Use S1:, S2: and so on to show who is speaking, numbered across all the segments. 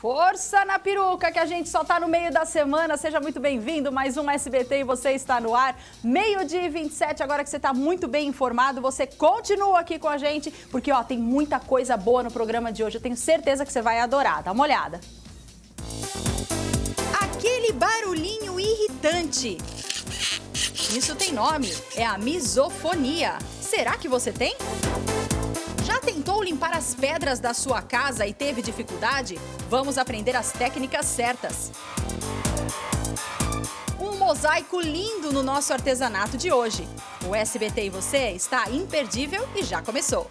S1: Força na peruca, que a gente só tá no meio da semana. Seja muito bem-vindo. Mais um SBT e você está no ar. Meio-dia e 27, agora que você está muito bem informado, você continua aqui com a gente, porque ó, tem muita coisa boa no programa de hoje. Eu tenho certeza que você vai adorar. Dá uma olhada. Aquele barulhinho irritante. Isso tem nome, é a misofonia. Será que você tem? Tentou limpar as pedras da sua casa e teve dificuldade? Vamos aprender as técnicas certas. Um mosaico lindo no nosso artesanato de hoje. O SBT e você está imperdível e já começou.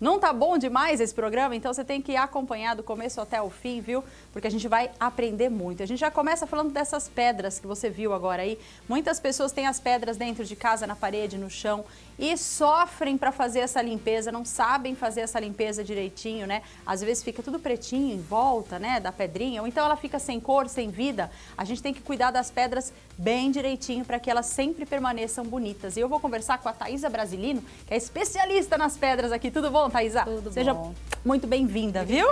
S1: Não tá bom demais esse programa? Então você tem que acompanhar do começo até o fim, viu? Porque a gente vai aprender muito. A gente já começa falando dessas pedras que você viu agora aí. Muitas pessoas têm as pedras dentro de casa, na parede, no chão e sofrem para fazer essa limpeza, não sabem fazer essa limpeza direitinho, né? Às vezes fica tudo pretinho em volta, né, da pedrinha, ou então ela fica sem cor, sem vida. A gente tem que cuidar das pedras bem direitinho para que elas sempre permaneçam bonitas. E eu vou conversar com a Thaisa Brasilino, que é especialista nas pedras aqui. Tudo bom, Thaisa?
S2: Tudo
S1: Seja
S2: bom.
S1: muito bem-vinda, viu?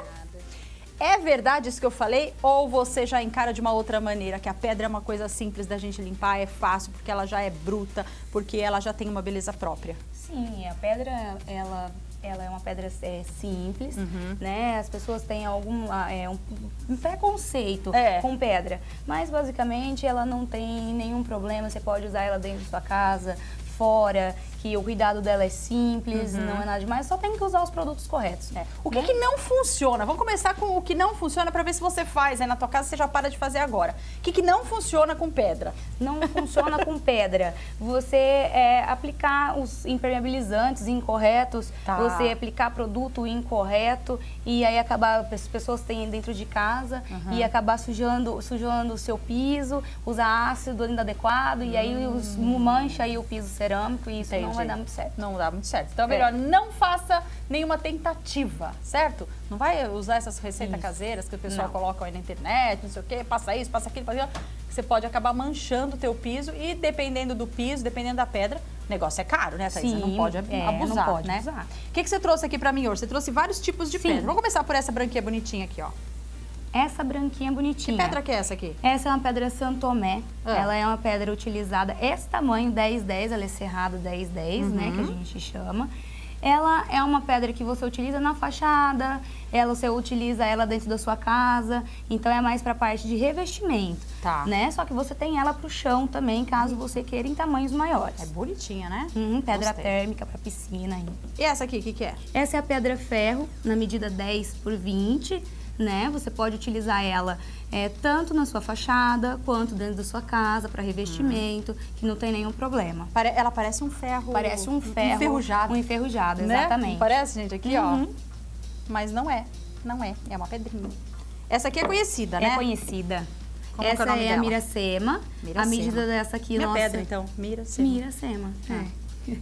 S1: É verdade isso que eu falei ou você já encara de uma outra maneira, que a pedra é uma coisa simples da gente limpar, é fácil porque ela já é bruta, porque ela já tem uma beleza própria?
S2: Sim, a pedra, ela, ela é uma pedra é, simples,
S1: Uhum.
S2: né? As pessoas têm algum ah, é, um, preconceito
S1: É.
S2: com pedra, mas basicamente ela não tem nenhum problema. Você pode usar ela dentro de sua casa, fora, que o cuidado dela é simples, não é nada demais. Só tem que usar os produtos corretos.
S1: Uhum. É. O que,
S2: né?
S1: que não funciona? Vamos começar com o que não funciona para ver se você faz aí na tua casa, você já para de fazer agora. O que, que não funciona com pedra?
S2: Não funciona com pedra. Você é, aplicar os impermeabilizantes incorretos,
S1: Tá.
S2: você aplicar produto incorreto e aí acabar as pessoas têm dentro de casa e acabar sujando sujando o seu piso, usar ácido inadequado e aí os, mancha aí o piso cerâmico e isso não vai dar muito certo.
S1: Não dá muito certo. Então é
S2: É.
S1: melhor não faça nenhuma tentativa, certo? Não vai usar essas receitas
S2: Isso.
S1: caseiras que o pessoal
S2: Não.
S1: coloca aí na internet, não sei o quê, passa isso, passa aquilo, passa aquilo. Você pode acabar manchando o teu piso e dependendo do piso, dependendo da pedra, o negócio é caro, né, Thaisa? Não
S2: Sim,
S1: pode
S2: é,
S1: abusar,
S2: não pode
S1: né?
S2: abusar.
S1: O que, que você trouxe aqui pra mim hoje? Você trouxe vários tipos de
S2: Sim.
S1: pedra. Vamos começar por essa branquinha bonitinha aqui, ó.
S2: Essa branquinha
S1: Que
S2: bonitinha.
S1: pedra que é essa aqui?
S2: Essa é uma pedra Santomé.
S1: Ah.
S2: Ela é uma pedra utilizada, esse tamanho 1010, ela é cerrado 1010, né,
S1: Uhum.
S2: que a gente chama. Ela é uma pedra que você utiliza na fachada, ela você utiliza ela dentro da sua casa, então é mais para parte de revestimento,
S1: Tá.
S2: né? Só que você tem ela pro chão também, caso você queira em tamanhos maiores.
S1: É bonitinha, né?
S2: Uhum, pedra
S1: Gostei.
S2: térmica para piscina.
S1: E essa aqui, o que, que é?
S2: Essa é a pedra ferro, na medida 10 por 20, né? Você pode utilizar ela é, tanto na sua fachada, quanto dentro da sua casa, para revestimento, que não tem nenhum problema.
S1: Ela parece um ferro.
S2: Parece um ferro.
S1: Enferrujado.
S2: Um enferrujado,
S1: né?
S2: exatamente.
S1: Parece, gente, aqui,
S2: Uhum.
S1: ó. Mas não é. Não é. É uma pedrinha. Essa aqui é conhecida, né?
S2: É conhecida.
S1: Como é
S2: Essa
S1: nome
S2: é, a? Miracema.
S1: Miracema.
S2: A medida dessa aqui,
S1: Minha
S2: nossa...
S1: pedra, então. Mira, sim.
S2: Miracema. É.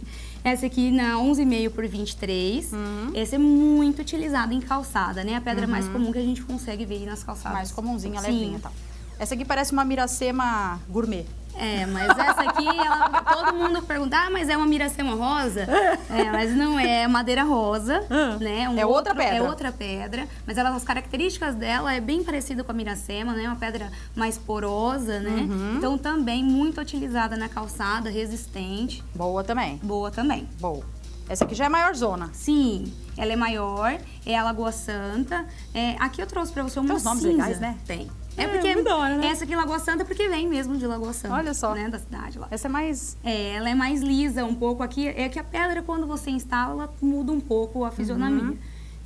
S2: Essa aqui na 11,5 por 23.
S1: Uhum.
S2: Essa é muito utilizada em calçada, né? A pedra mais comum que a gente consegue ver aí nas calçadas.
S1: Mais comumzinha, levinha e tal. Essa aqui parece uma miracema gourmet.
S2: É, mas essa aqui, ela- todo mundo pergunta, ah, mas é uma miracema rosa? É, mas não é, é madeira rosa,
S1: Ah.
S2: né? Um
S1: É outra
S2: outro-
S1: pedra.
S2: É outra pedra, mas ela, as características dela é bem parecida com a miracema, né? Uma pedra mais porosa, né?
S1: Uhum.
S2: Então também muito utilizada na calçada, resistente,
S1: Boa também.
S2: boa também.
S1: Boa. Essa aqui já é maior zona.
S2: Sim, ela é maior, é a Lagoa Santa. É, aqui eu trouxe pra você uma
S1: Tem uns nomes
S2: cinza.
S1: legais, né?
S2: Tem. É
S1: É,
S2: porque
S1: hora, né?
S2: essa aqui é Lagoa Santa porque vem mesmo de Lagoa Santa.
S1: Olha só.
S2: Né, da cidade lá.
S1: Essa é mais.
S2: É, ela é mais lisa um pouco aqui. É que a pedra, quando você instala, ela muda um pouco a fisionomia.
S1: Uhum.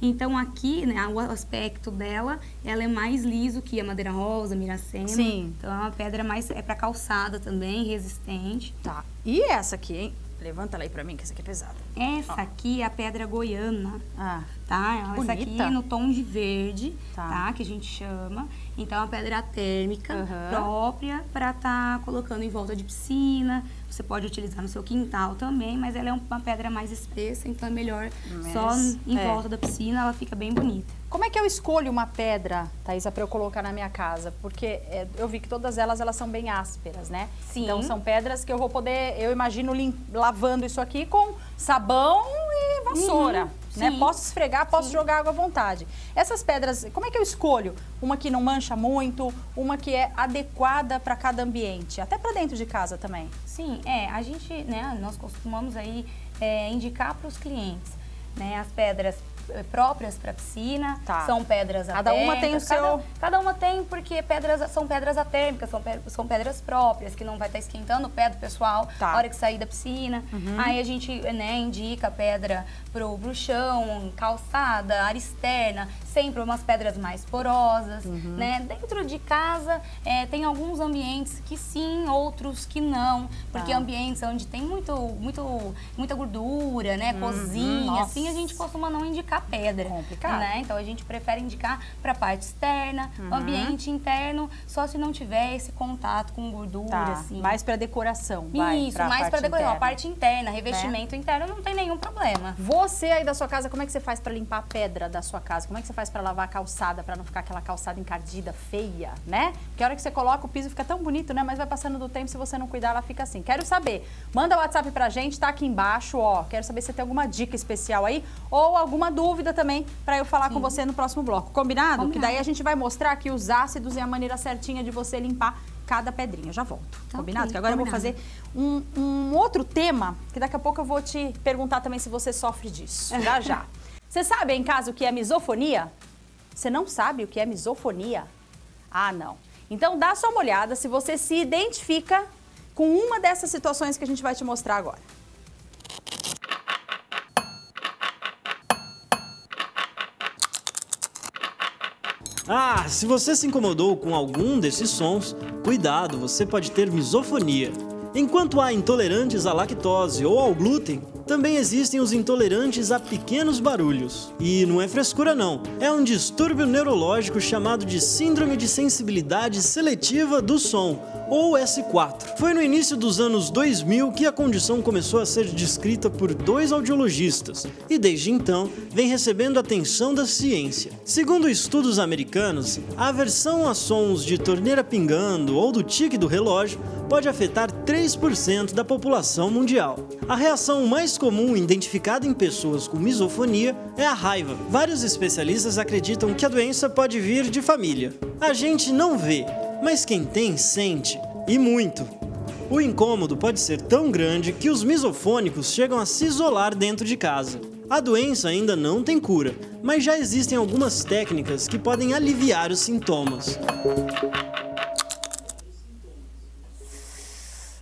S2: Então aqui, né, o aspecto dela, ela é mais liso que a madeira rosa, miracema.
S1: Sim.
S2: Então é uma pedra mais é para calçada também, resistente.
S1: Tá. E essa aqui, hein? Levanta ela aí pra mim, que essa aqui é pesada.
S2: Essa aqui é a pedra goiana,
S1: Ah.
S2: tá? Essa
S1: Bonita.
S2: aqui é no tom de verde,
S1: Tá.
S2: tá? Que a gente chama. Então é uma pedra térmica
S1: Aham.
S2: própria para estar colocando em volta de piscina. Você pode utilizar no seu quintal também, mas ela é uma pedra mais espessa, então é melhor só
S1: Mas,
S2: em
S1: é.
S2: volta da piscina, ela fica bem bonita.
S1: Como é que eu escolho uma pedra, Thaisa, para eu colocar na minha casa? Porque é, eu vi que todas elas, elas são bem ásperas, né?
S2: Sim.
S1: Então são pedras que eu vou poder, eu imagino lim- lavando isso aqui com sabão e vassoura,
S2: Uhum,
S1: né?
S2: sim.
S1: Posso esfregar, posso jogar água à vontade. Essas pedras, como é que eu escolho? Uma que não mancha muito, uma que é adequada para cada ambiente, até para dentro de casa também.
S2: Sim, é, a gente, né, nós costumamos aí é, indicar para os clientes, né, as pedras eh, próprias para piscina,
S1: Tá.
S2: são pedras
S1: Cada uma tem o
S2: cada-
S1: seu-
S2: Cada, uma tem porque pedras são pedras atérmicas, são, pe- são pedras próprias, que não vai estar esquentando o pé do pessoal
S1: Tá. Uhum.
S2: na hora que sair da piscina. Aí a gente, né, indica pedra pro, chão, calçada, área externa, sempre umas pedras mais porosas,
S1: Uhum.
S2: né? Dentro de casa é, tem alguns ambientes que sim, outros que não, porque
S1: Tá.
S2: ambientes onde tem muito, muito, muita gordura, né? Cozinha,
S1: Uhum. nossa.
S2: assim, a gente costuma não indicar pedra.
S1: Complicado.
S2: Né? Então a gente prefere indicar para parte externa,
S1: Uhum.
S2: ambiente interno, só se não tiver esse contato com gordura,
S1: Tá,
S2: assim.
S1: mais para decoração, vai,
S2: Isso, mais para decoração. A parte interna, revestimento interno, não tem nenhum problema.
S1: Você aí da sua casa, como é que você faz para limpar a pedra da sua casa? Como é que você faz para lavar a calçada, para não ficar aquela calçada encardida, feia, né? Porque a hora que você coloca o piso fica tão bonito, né? Mas vai passando do tempo, se você não cuidar, ela fica assim. Quero saber. Manda o WhatsApp pra gente, tá aqui embaixo, ó. Quero saber se você tem alguma dica especial aí ou alguma dúvida também para eu falar com você no próximo bloco. Combinado? Que
S2: Combinado.
S1: daí a gente vai mostrar aqui os ácidos e a maneira certinha de você limpar cada pedrinha. Eu já volto.
S2: Tá
S1: combinado?
S2: ok,
S1: que agora eu vou
S2: combinado.
S1: fazer um, um outro tema que daqui a pouco eu vou te perguntar também se você sofre disso. Já já. Você sabe em casa o que é misofonia? Você não sabe o que é misofonia? Ah, não. Então dá só uma olhada se você se identifica com uma dessas situações que a gente vai te mostrar agora.
S3: Ah, se você se incomodou com algum desses sons, cuidado, você pode ter misofonia. Enquanto há intolerantes à lactose ou ao glúten, também existem os intolerantes a pequenos barulhos. E não é frescura não, é um distúrbio neurológico chamado de Síndrome de Sensibilidade Seletiva do Som, ou S4. Foi no início dos anos 2000 que a condição começou a ser descrita por dois audiologistas, e desde então vem recebendo atenção da ciência. Segundo estudos americanos, a aversão a sons de torneira pingando ou do tique do relógio pode afetar 3% da população mundial. A reação mais comum identificada em pessoas com misofonia é a raiva. Vários especialistas acreditam que a doença pode vir de família. A gente não vê, mas quem tem sente, e muito. O incômodo pode ser tão grande que os misofônicos chegam a se isolar dentro de casa. A doença ainda não tem cura, mas já existem algumas técnicas que podem aliviar os sintomas.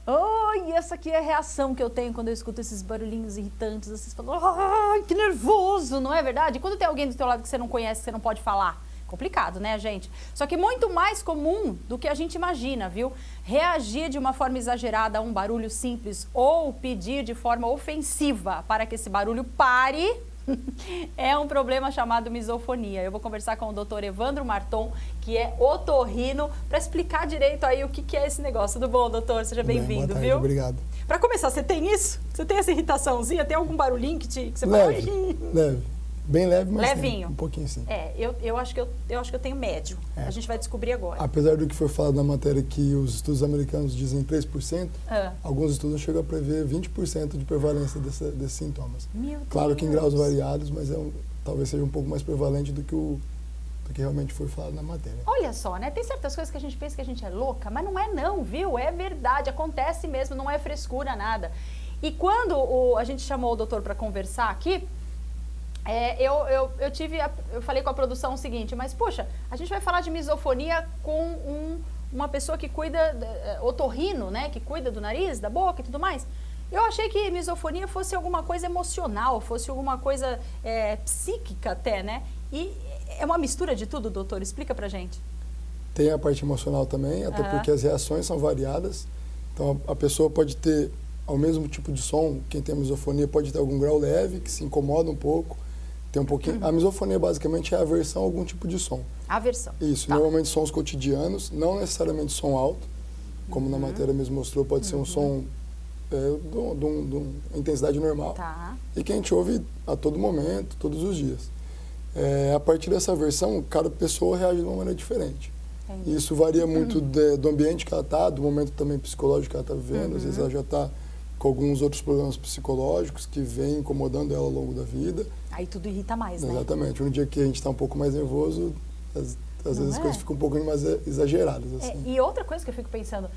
S1: Ai, essa aqui é a reação que eu tenho quando eu escuto esses barulhinhos irritantes. Vocês falam, ai, que nervoso, não é verdade? Quando tem alguém do teu lado que você não conhece, você não pode falar. Complicado, né, gente? Só que muito mais comum do que a gente imagina, viu? Reagir de uma forma exagerada a um barulho simples ou pedir de forma ofensiva para que esse barulho pare é um problema chamado misofonia. Eu vou conversar com o doutor Evandro Marton, que é otorrino, para explicar direito aí o que, que é esse negócio. Tudo bom, doutor? Seja
S4: bem,
S1: bem-vindo,
S4: tarde,
S1: viu?
S4: Obrigado.
S1: Para começar, você tem isso? Você tem essa irritaçãozinha? Tem algum barulhinho que, te, que você
S4: Leve,
S1: fala?
S4: Leve. Bem leve, mas
S1: Levinho.
S4: um pouquinho sim.
S1: É, eu, eu, acho que eu, eu acho que eu tenho médio.
S4: É.
S1: A gente vai descobrir agora.
S4: Apesar do que foi falado na matéria que os estudos americanos dizem 3%,
S1: Ah.
S4: alguns estudos chegam a prever 20% de prevalência dessa- desses sintomas.
S1: Meu
S4: Claro que em graus variados, mas é um- talvez seja um pouco mais prevalente do que, o, do que realmente foi falado na matéria.
S1: Olha só, né? Tem certas coisas que a gente pensa que a gente é louca, mas não é não, viu? É verdade, acontece mesmo, não é frescura nada. E quando o- a gente chamou o doutor para conversar aqui, é, eu, eu, eu tive, a- eu falei com a produção o seguinte, mas poxa, a gente vai falar de misofonia com um- uma pessoa que cuida, eh, otorrino, né? Que cuida do nariz, da boca e tudo mais. Eu achei que misofonia fosse alguma coisa emocional, fosse alguma coisa eh, psíquica até, né? E é uma mistura de tudo, doutor? Explica pra gente.
S4: Tem a parte emocional também, até
S1: Aham.
S4: porque as reações são variadas. Então a a pessoa pode ter ao mesmo tipo de som, quem tem misofonia pode ter algum grau leve, que se incomoda um pouco, tem um pouquinho. A misofonia basicamente é aversão a algum tipo de som.
S1: Aversão.
S4: Isso,
S1: Tá.
S4: normalmente sons cotidianos, não necessariamente som alto, como
S1: Uhum.
S4: na matéria mesmo mostrou, pode ser um som é, de um- um- uma intensidade normal
S1: Tá.
S4: e que a gente ouve a todo momento, todos os dias. É, a partir dessa versão, cada pessoa reage de uma maneira diferente.
S1: Entendi.
S4: Isso varia muito de- do ambiente que ela está, do momento também psicológico que ela está vivendo. Às vezes ela já está com alguns outros problemas psicológicos que vêm incomodando ela ao longo da vida.
S1: Aí tudo irrita mais, né?
S4: Exatamente. Um dia que a gente está um pouco mais nervoso, às, às vezes
S1: é?
S4: as coisas ficam um pouco mais exageradas.
S1: É,
S4: Assim.
S1: e outra coisa que eu fico pensando,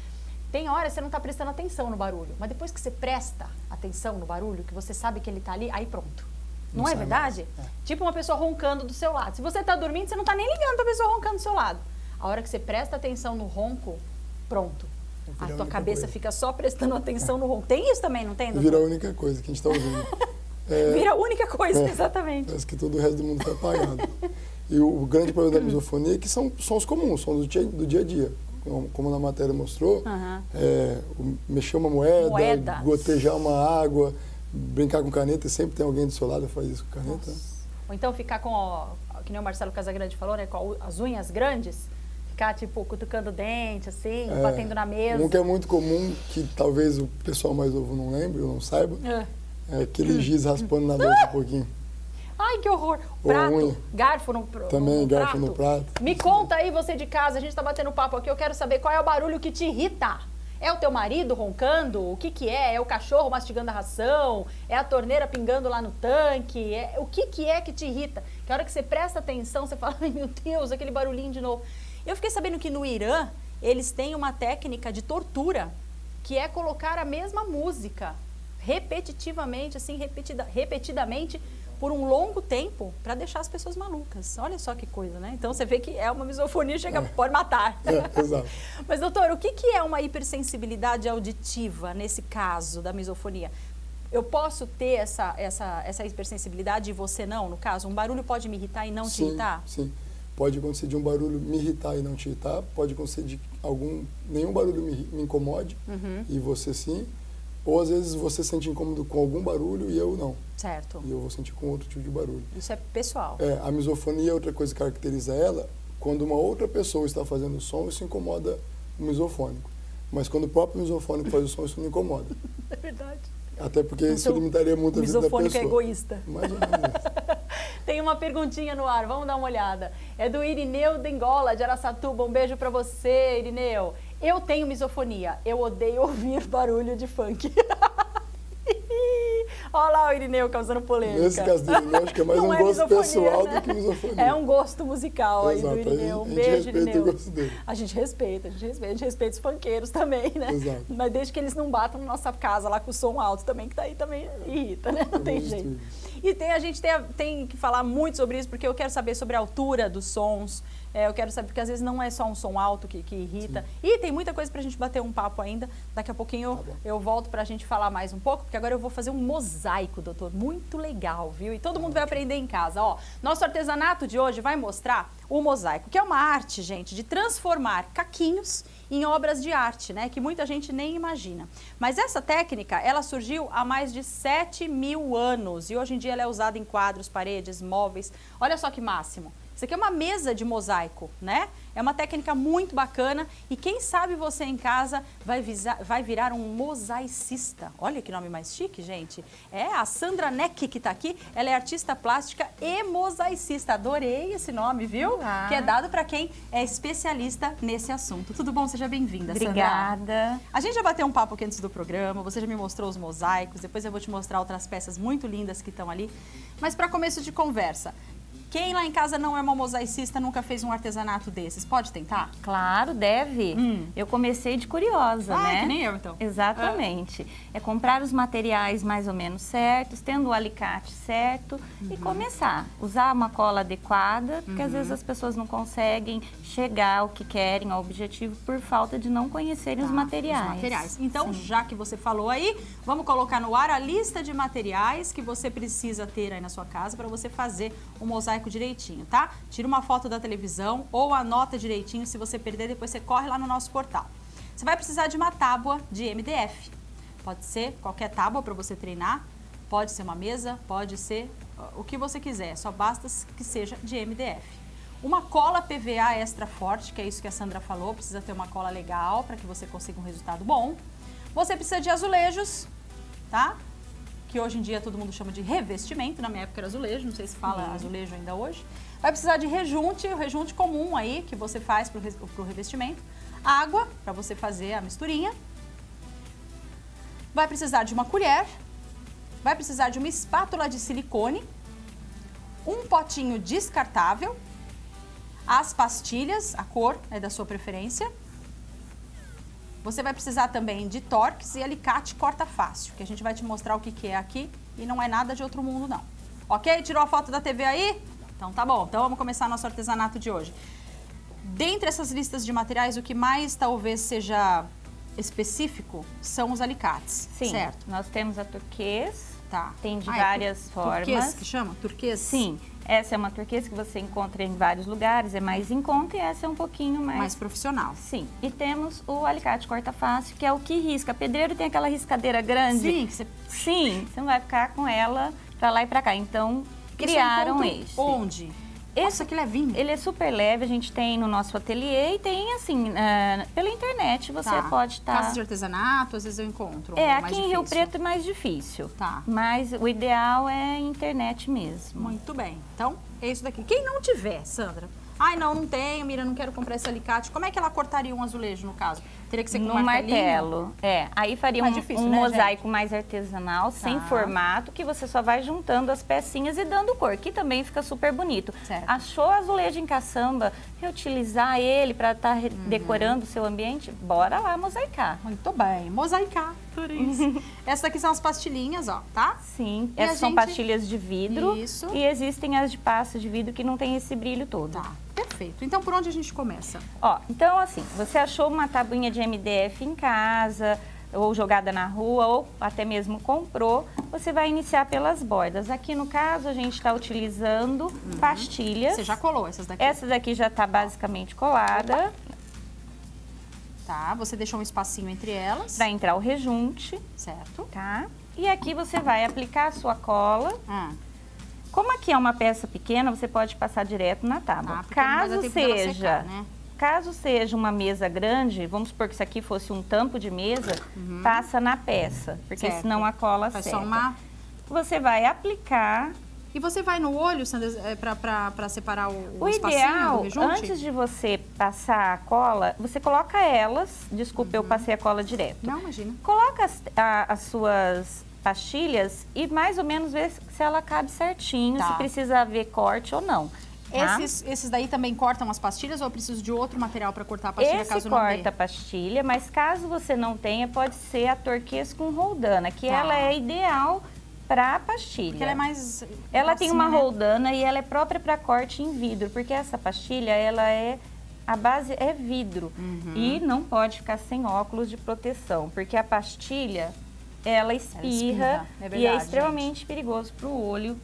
S1: tem hora que você não está prestando atenção no barulho, mas depois que você presta atenção no barulho, que você sabe que ele está ali, aí pronto. Não,
S4: Não
S1: é verdade?
S4: É.
S1: Tipo uma pessoa roncando do seu lado. Se você está dormindo, você não está nem ligando para a pessoa roncando do seu lado. A hora que você presta atenção no ronco, pronto. A tua cabeça
S4: coisa.
S1: fica só prestando atenção no ronco. Tem isso também, não tem?
S4: Vira a única coisa que a gente está ouvindo. É,
S1: Vira a única coisa,
S4: É.
S1: exatamente.
S4: Parece que todo o resto do mundo foi apagado. E o, o grande problema da misofonia é que são sons comuns, sons do dia, do dia a dia. Como, como na matéria mostrou, é, mexer uma moeda,
S1: Moeda.
S4: gotejar uma água, brincar com caneta, e sempre tem alguém do seu lado que faz isso com caneta.
S1: Ou então ficar com, ó, que nem o Marcelo Casagrande falou, né? Com as unhas grandes, ficar tipo cutucando o dente, assim,
S4: É,
S1: batendo na mesa.
S4: Um que é muito comum, que talvez o pessoal mais novo não lembre ou não saiba,
S1: É.
S4: é aquele giz raspando na boca um pouquinho.
S1: Ai, que horror. Prato, garfo no, pr-
S4: Também, garfo no prato.
S1: Me conta aí, você de casa, a gente tá batendo papo aqui, eu quero saber qual é o barulho que te irrita. É o teu marido roncando? O que que é? É o cachorro mastigando a ração? É a torneira pingando lá no tanque? É... O que que é que te irrita? Que a hora que você presta atenção, você fala, ai meu Deus, aquele barulhinho de novo. Eu fiquei sabendo que no Irã, eles têm uma técnica de tortura, que é colocar a mesma música repetitivamente, assim, repetida, repetidamente, por um longo tempo, para deixar as pessoas malucas. Olha só que coisa, né? Então você vê que é uma misofonia, chega, pode matar.
S4: É, exato.
S1: Mas, doutor, o que, que é uma hipersensibilidade auditiva nesse caso da misofonia? Eu posso ter essa, essa, essa hipersensibilidade e você não, no caso? Um barulho pode me irritar e não te
S4: sim,
S1: irritar?
S4: Sim. Pode acontecer de um barulho me irritar e não te irritar. Pode acontecer de algum nenhum barulho me, me incomode
S1: Uhum.
S4: e você sim. Ou às vezes você sente incômodo com algum barulho e eu não.
S1: Certo.
S4: E eu vou sentir com outro tipo de barulho.
S1: Isso é pessoal.
S4: É, a misofonia, outra coisa que caracteriza ela, quando uma outra pessoa está fazendo som, isso incomoda o misofônico. Mas quando o próprio misofônico faz o som, isso não incomoda.
S1: É verdade.
S4: Até porque isso
S1: Então,
S4: limitaria muito
S1: O
S4: a vida da
S1: misofônico é
S4: pessoa.
S1: egoísta.
S4: Mais ou menos isso.
S1: Tem uma perguntinha no ar, vamos dar uma olhada. É do Irineu Dengola, de Araçatuba. Um beijo pra você, Irineu. Eu tenho misofonia. Eu odeio ouvir barulho de funk. Olha lá o Irineu causando polêmica.
S4: Nesse caso dele, eu acho que é mais
S1: Não
S4: um
S1: é
S4: gosto pessoal
S1: né?
S4: do que misofonia.
S1: É um gosto musical aí
S4: Exato,
S1: do Irineu. Um beijo, Irineu. A gente respeita, a gente respeita, a gente respeita os funkeiros também, né?
S4: Exato.
S1: Mas desde que eles não batam na nossa casa lá com o som alto também, que tá aí também irrita, né? Não tem
S4: Vamos
S1: jeito. E tem, a gente tem, a- tem que falar muito sobre isso, porque eu quero saber sobre a altura dos sons. é, eu quero saber, porque às vezes não é só um som alto que, que irrita. E tem muita coisa pra gente bater um papo ainda. Daqui a pouquinho
S4: Tá
S1: eu volto pra gente falar mais um pouco, porque agora eu vou fazer um mosaico, doutor. Muito legal, viu? E todo mundo vai aprender em casa. Ó, nosso artesanato de hoje vai mostrar o mosaico, que é uma arte, gente, de transformar caquinhos em obras de arte, né? Que muita gente nem imagina. Mas essa técnica, ela surgiu há mais de 7 mil anos e hoje em dia ela é usada em quadros, paredes, móveis. Olha só que máximo. Isso aqui é uma mesa de mosaico, né? É uma técnica muito bacana e quem sabe você em casa vai, visa- vai virar um mosaicista. Olha que nome mais chique, gente. É a Sandra Neck que está aqui. Ela é artista plástica e mosaicista. Adorei esse nome, viu?
S2: Olá.
S1: Que é dado para quem é especialista nesse assunto. Tudo bom? Seja bem-vinda, Sandra.
S2: Obrigada.
S1: A gente já bateu um papo aqui antes do programa, você já me mostrou os mosaicos, depois eu vou te mostrar outras peças muito lindas que estão ali. Mas para começo de conversa, quem lá em casa não é uma mosaicista, nunca fez um artesanato desses, pode tentar?
S2: Claro, deve.
S1: Hum.
S2: Eu comecei de curiosa,
S1: Ah,
S2: né?
S1: que nem eu, então.
S2: Exatamente. É comprar os materiais mais ou menos certos, tendo o alicate certo e
S1: Uhum.
S2: começar. Usar uma cola adequada, porque às vezes as pessoas não conseguem chegar ao que querem, ao objetivo, por falta de não conhecerem os
S1: Tá,
S2: materiais.
S1: os materiais. Então, já que você falou aí, vamos colocar no ar a lista de materiais que você precisa ter aí na sua casa para você fazer o mosaico direitinho, tá? Tira uma foto da televisão ou anota direitinho. Se você perder, depois você corre lá no nosso portal. Você vai precisar de uma tábua de MDF. Pode ser qualquer tábua para você treinar, pode ser uma mesa, pode ser ó, o que você quiser, só basta que seja de MDF. Uma cola PVA extra forte, que é isso que a Sandra falou, precisa ter uma cola legal para que você consiga um resultado bom. Você precisa de azulejos, tá? Que hoje em dia todo mundo chama de revestimento, na minha época era azulejo, não sei se fala
S2: Sim.
S1: azulejo ainda hoje. Vai precisar de rejunte, o rejunte comum aí que você faz para o revestimento. Água, para você fazer a misturinha. Vai precisar de uma colher, vai precisar de uma espátula de silicone, um potinho descartável, as pastilhas, a cor é da sua preferência. Você vai precisar também de torques e alicate corta fácil, que a gente vai te mostrar o que, que é aqui e não é nada de outro mundo não. Ok? Tirou a foto da TV aí? Então tá bom, então vamos começar nosso artesanato de hoje. Dentre essas listas de materiais, o que mais talvez seja específico são os alicates,
S5: Sim,
S1: certo?
S5: nós temos a turquês,
S1: Tá.
S5: tem de
S1: Ah, é
S5: várias
S1: tur-
S5: formas.
S1: Turquês que chama? Turquês?
S5: Sim, essa é uma turquesa que você encontra em vários lugares, é mais em conta e essa é um pouquinho mais...
S1: Mais profissional.
S5: Sim, e temos o alicate corta-fácil, que é o que risca. Pedreiro tem aquela riscadeira grande.
S1: Sim, que você
S5: Sim, você não vai ficar com ela pra lá e pra cá. Então, criaram esse.
S1: Onde?
S5: Esse-
S1: Nossa, que levinho.
S5: Ele é super leve, a gente tem no nosso ateliê e tem, assim, ah, pela internet você
S1: Tá.
S5: pode estar...
S1: Casas de artesanato, às vezes eu encontro.
S5: É,
S1: mais
S5: aqui em Rio. Preto é mais difícil.
S1: Tá.
S5: Mas o ideal é internet mesmo.
S1: Muito bem. Então, é isso daqui. Quem não tiver, Sandra? Ai, não, não tenho, Mira, não quero comprar esse alicate. Como é que ela cortaria um azulejo, no caso? Teria que ser com
S5: no
S1: um
S5: martelo. É, aí faria
S1: Mais
S5: um,
S1: difícil,
S5: um
S1: né,
S5: mosaico mais artesanal, sem
S1: Tá.
S5: formato, que você só vai juntando as pecinhas e dando cor, que também fica super bonito.
S1: Certo.
S5: Achou azulejo em caçamba, reutilizar ele para estar
S1: Uhum.
S5: decorando o seu ambiente? Bora lá mosaicar.
S1: Muito bem. Mosaicar, por isso. Essas aqui são as pastilhinhas, ó, tá?
S5: Sim,
S1: E
S5: essas são
S1: gente-
S5: pastilhas de vidro.
S1: Isso.
S5: E existem as de pasta de vidro que não tem esse brilho todo.
S1: Tá, perfeito. Então, por onde a gente começa?
S5: Ó, então assim, você achou uma tabuinha de MDF em casa, ou jogada na rua, ou até mesmo comprou, você vai iniciar pelas bordas. Aqui no caso, a gente está utilizando pastilhas.
S1: Uhum. Você já colou essas daqui?
S5: Essa daqui já está basicamente colada,
S1: Tá, você deixou um espacinho entre elas.
S5: para entrar o rejunte,
S1: Certo.
S5: tá? E aqui você vai aplicar a sua cola.
S1: Ah,
S5: Como aqui é uma peça pequena, você pode passar direto na tábua.
S1: tá, dar
S5: Caso seja
S1: secar, né?
S5: Caso seja uma mesa grande, vamos supor que isso aqui fosse um tampo de mesa, passa na peça, porque
S1: Uhum. Certo.
S5: senão a cola
S1: Faz
S5: seca.
S1: só uma...
S5: Você vai aplicar.
S1: E você vai no olho, Sandra, é, pra, pra, pra separar o,
S5: O
S1: espacinho
S5: ideal, antes de você passar a cola, você coloca elas. Desculpa,
S1: Uhum.
S5: eu passei a cola direto.
S1: Não, imagina.
S5: Coloca as, a- as suas pastilhas e mais ou menos vê se ela cabe certinho,
S1: Tá.
S5: se precisa haver corte ou não. tá?
S1: Esses, esses daí também cortam as pastilhas ou eu preciso de outro material para cortar a pastilha
S5: Esse
S1: caso não
S5: corta a pastilha, mas caso você não tenha, pode ser a turquesa com roldana, que
S1: Tá.
S5: ela é ideal para pastilha.
S1: Porque ela é mais...
S5: Ela tem
S1: grossinha,
S5: uma
S1: né?
S5: roldana e ela é própria para corte em vidro, porque essa pastilha, ela é a base é vidro
S1: Uhum.
S5: e não pode ficar sem óculos de proteção, porque a pastilha ela espirra,
S1: espirra, é
S5: e é
S1: verdade,
S5: extremamente perigoso para o olho.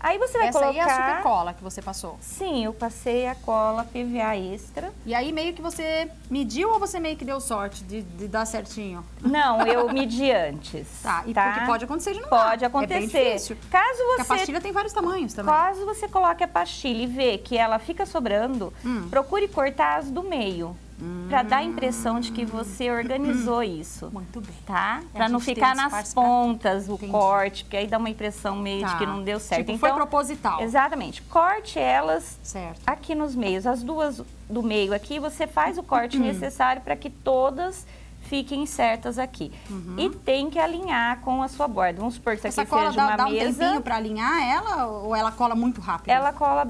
S5: Aí você vai
S1: Essa
S5: colocar
S1: aí é a super cola que você passou.
S5: Sim, eu passei a cola PVA extra.
S1: E aí meio que você mediu ou você meio que deu sorte de, de dar certinho?
S5: Não, eu medi antes.
S1: Tá, e porque pode acontecer de não
S5: Pode
S1: dar.
S5: acontecer.
S1: É bem difícil.
S5: Caso
S1: Porque a
S5: você
S1: pastilha tem vários tamanhos também.
S5: Caso você coloque a pastilha e vê que ela fica sobrando,
S1: Hum.
S5: procure cortar as do meio. Pra dar a impressão de que você organizou isso.
S1: Muito bem.
S5: Tá?
S1: É,
S5: Pra
S1: a
S5: não ficar nas pontas o
S1: Entendi.
S5: corte, porque aí dá uma impressão meio
S1: Tá.
S5: de que não deu certo.
S1: Tipo,
S5: então,
S1: foi proposital.
S5: Exatamente. Corte elas
S1: Certo.
S5: aqui nos meios. As duas do meio aqui, você faz o corte necessário para que todas fiquem certas aqui. E tem que alinhar com a sua borda. Vamos supor que isso
S1: Essa
S5: aqui
S1: cola
S5: seja
S1: dá,
S5: uma
S1: dá um
S5: mesa.
S1: tempinho pra alinhar ela ou ela cola muito rápido?
S5: ela cola.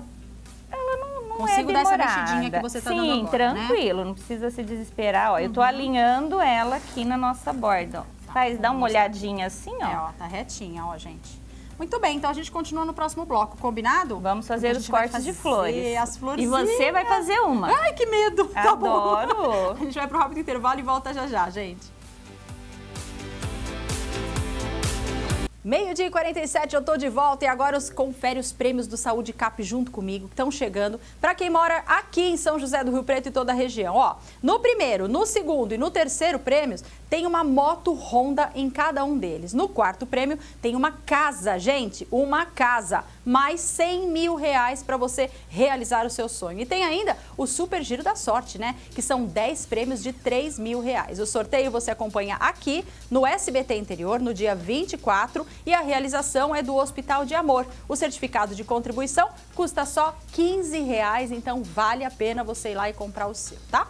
S1: Consigo
S5: é
S1: dar essa mexidinha que você tá
S5: Sim,
S1: dando agora, né?
S5: tranquilo, não precisa se desesperar. Ó, eu tô alinhando ela aqui na nossa borda. Ó. Faz, dá uma olhadinha assim, ó.
S1: É, ó, tá retinha, ó, gente. Muito bem, então a gente continua no próximo bloco, combinado?
S5: Vamos fazer os cortes de
S1: fazer
S5: flores.
S1: as
S5: E
S1: florzinhas.
S5: você vai fazer uma.
S1: Ai, que medo! Tá bom.
S5: Adoro.
S1: A gente vai pro rápido intervalo e volta já já, gente. Meio-dia e 47, eu tô de volta e agora os, confere os prêmios do Saúde Cap junto comigo, que estão chegando para quem mora aqui em São José do Rio Preto e toda a região. Ó, no primeiro, no segundo e no terceiro prêmios, tem uma moto Honda em cada um deles. No quarto prêmio, tem uma casa, gente, uma casa. Mais 100 mil reais para você realizar o seu sonho. E tem ainda o Super Giro da Sorte, né? Que são 10 prêmios de 3 mil reais. O sorteio você acompanha aqui no SBT Interior no dia 24 e a realização é do Hospital de Amor. O certificado de contribuição custa só 15 reais, então vale a pena você ir lá e comprar o seu, tá?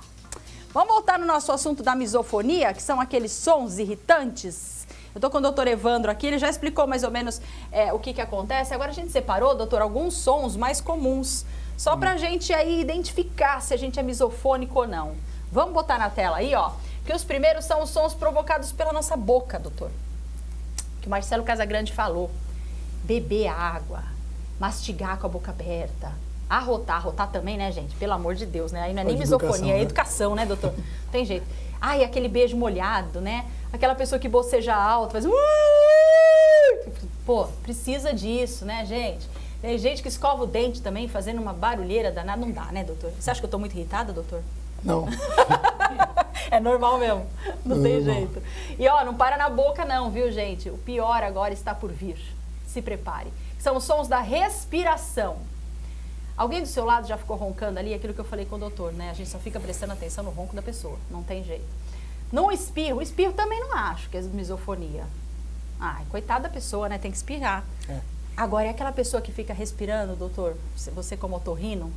S1: Vamos voltar no nosso assunto da misofonia, que são aqueles sons irritantes. Eu tô com o doutor Evandro aqui, ele já explicou mais ou menos é, o que, que acontece. Agora a gente separou, doutor, alguns sons mais comuns, só pra hum. gente aí identificar se a gente é misofônico ou não. Vamos botar na tela aí, ó. Que os primeiros são os sons provocados pela nossa boca, doutor. Que o Marcelo Casagrande falou. Beber água, mastigar com a boca aberta, arrotar, arrotar também, né, gente? Pelo amor de Deus, né? Aí não é nem misofonia, é né? educação, né, doutor? Não tem jeito. Ai, aquele beijo molhado, né? Aquela pessoa que boceja alto, faz. Pô, precisa disso, né, gente? Tem gente que escova o dente também, fazendo uma barulheira danada. Não dá, né, doutor? Você acha que eu tô muito irritada, doutor?
S4: Não.
S1: é normal mesmo. Não, não tem jeito. E ó, não para na boca, não, viu, gente? O pior agora está por vir. Se prepare. São os sons da respiração. Alguém do seu lado já ficou roncando ali? Aquilo que eu falei com o doutor, né? A gente só fica prestando atenção no ronco da pessoa. Não tem jeito. No espirro, o espirro também não acho que é misofonia. Ai, coitada da pessoa, né? Tem que espirrar. É. Agora, é aquela pessoa que fica respirando, doutor, você como otorrino,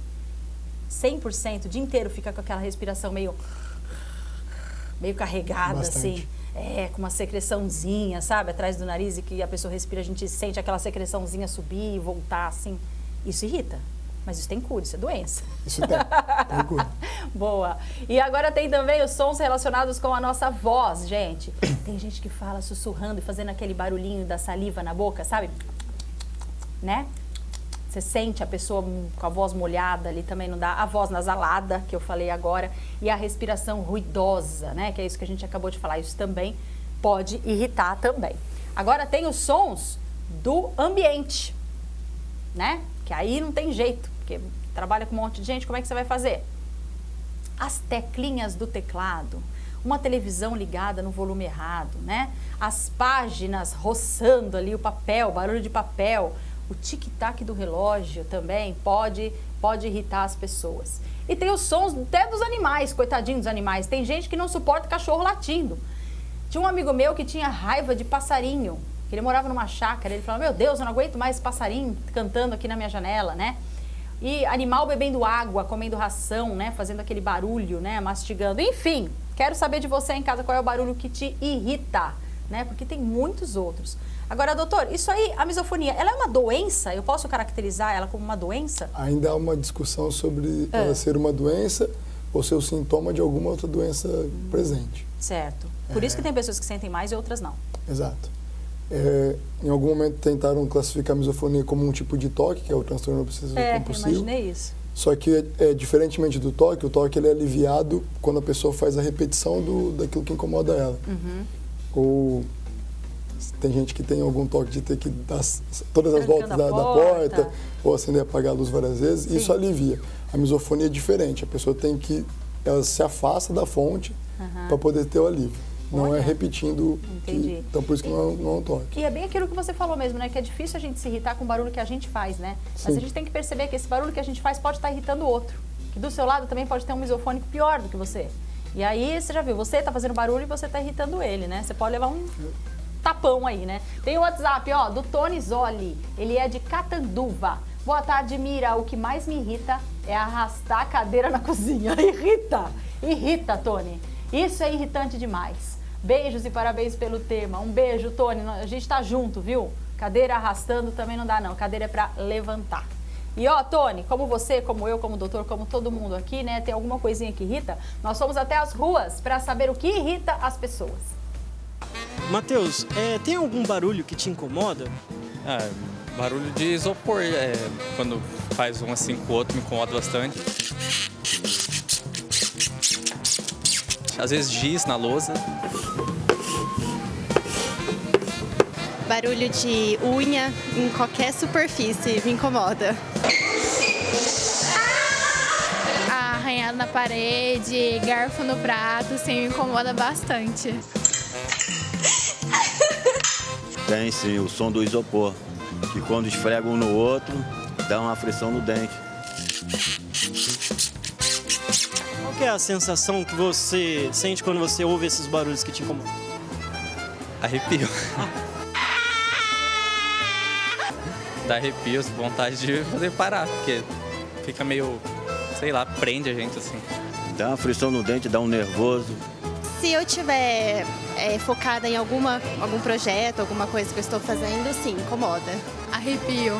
S1: 100% o dia inteiro fica com aquela respiração meio meio carregada Bastante. assim, é, com uma secreçãozinha, sabe, atrás do nariz e que a pessoa respira, a gente sente aquela secreçãozinha subir e voltar assim. Isso irrita. Mas isso tem cura, isso é doença.
S4: Isso tem, tem cura.
S1: Boa. E agora tem também os sons relacionados com a nossa voz, gente. Tem gente que fala sussurrando e fazendo aquele barulhinho da saliva na boca, sabe? Né? Você sente a pessoa com a voz molhada ali, também não dá. A voz nasalada, que eu falei agora, e a respiração ruidosa, né? Que é isso que a gente acabou de falar. Isso também pode irritar também. Agora tem os sons do ambiente, né? Que aí não tem jeito, porque trabalha com um monte de gente, como é que você vai fazer? As teclinhas do teclado, uma televisão ligada no volume errado, né? As páginas roçando ali o papel, barulho de papel, o tic-tac do relógio também pode, pode irritar as pessoas. E tem os sons até dos animais, coitadinhos dos animais. Tem gente que não suporta cachorro latindo. Tinha um amigo meu que tinha raiva de passarinho, ele morava numa chácara. Ele falava: Meu Deus, eu não aguento mais passarinho cantando aqui na minha janela, né? E animal bebendo água, comendo ração, né? Fazendo aquele barulho, né? Mastigando. Enfim, quero saber de você em casa qual é o barulho que te irrita, né? Porque tem muitos outros. Agora, doutor, isso aí, a misofonia, ela é uma doença? Eu posso caracterizar ela como uma doença?
S4: Ainda há uma discussão sobre é. ela ser uma doença ou ser o sintoma de alguma outra doença hum. presente.
S1: Certo. Por é. isso que tem pessoas que sentem mais e outras não.
S4: Exato. É, em algum momento tentaram classificar a misofonia como um tipo de toque, que é o transtorno obsessivo
S1: é,
S4: compulsivo.
S1: É, imaginei isso.
S4: Só que, é, diferentemente do toque, o toque ele é aliviado quando a pessoa faz a repetição do, daquilo que incomoda ela. Uhum. Ou tem gente que tem algum toque de ter que dar todas as voltas da, da, porta, ou acender e apagar a luz várias vezes, Sim. isso alivia. A misofonia é diferente, a pessoa tem que, ela se afasta da fonte uhum. para poder ter o alívio. Não é Olha. é repetindo. Entendi. Que, então, por isso que não, é, não é toque.
S1: E é bem aquilo que você falou mesmo, né? Que é difícil a gente se irritar com o barulho que a gente faz, né? Sim. Mas a gente tem que perceber que esse barulho que a gente faz pode estar irritando o outro. Que do seu lado também pode ter um misofônico pior do que você. E aí, você já viu, você está fazendo barulho e você está irritando ele, né? Você pode levar um tapão aí, né? Tem o WhatsApp, ó, do Tony Zoli. Ele é de Catanduva. Boa tarde, Mira. O que mais me irrita é arrastar a cadeira na cozinha. Irrita! Irrita, Tony. Isso é irritante demais. Beijos e parabéns pelo tema. Um beijo, Tony. A gente tá junto, viu? Cadeira arrastando também não dá, não. Cadeira é pra levantar. E ó, Tony, como você, como eu, como doutor, como todo mundo aqui, né, tem alguma coisinha que irrita, nós fomos até as ruas para saber o que irrita as pessoas.
S3: Matheus, é, tem algum barulho que te incomoda?
S6: Ah, barulho de isopor, é, quando faz um assim com o outro me incomoda bastante. Às vezes giz na lousa.
S7: Barulho de unha em qualquer superfície me incomoda.
S8: Arranhado na parede, garfo no prato, sim, me incomoda bastante.
S9: Tem sim, o som do isopor, que quando esfrega um no outro, dá uma frição no dente.
S3: Qual é a sensação que você sente quando você ouve esses barulhos que te incomodam?
S6: Arrepio. dá arrepio, vontade de fazer parar, porque fica meio, sei lá, prende a gente assim.
S9: Dá uma frição no dente, dá um nervoso.
S7: Se eu tiver é, focada em alguma, algum projeto, alguma coisa que eu estou fazendo, sim, incomoda.
S8: Arrepio.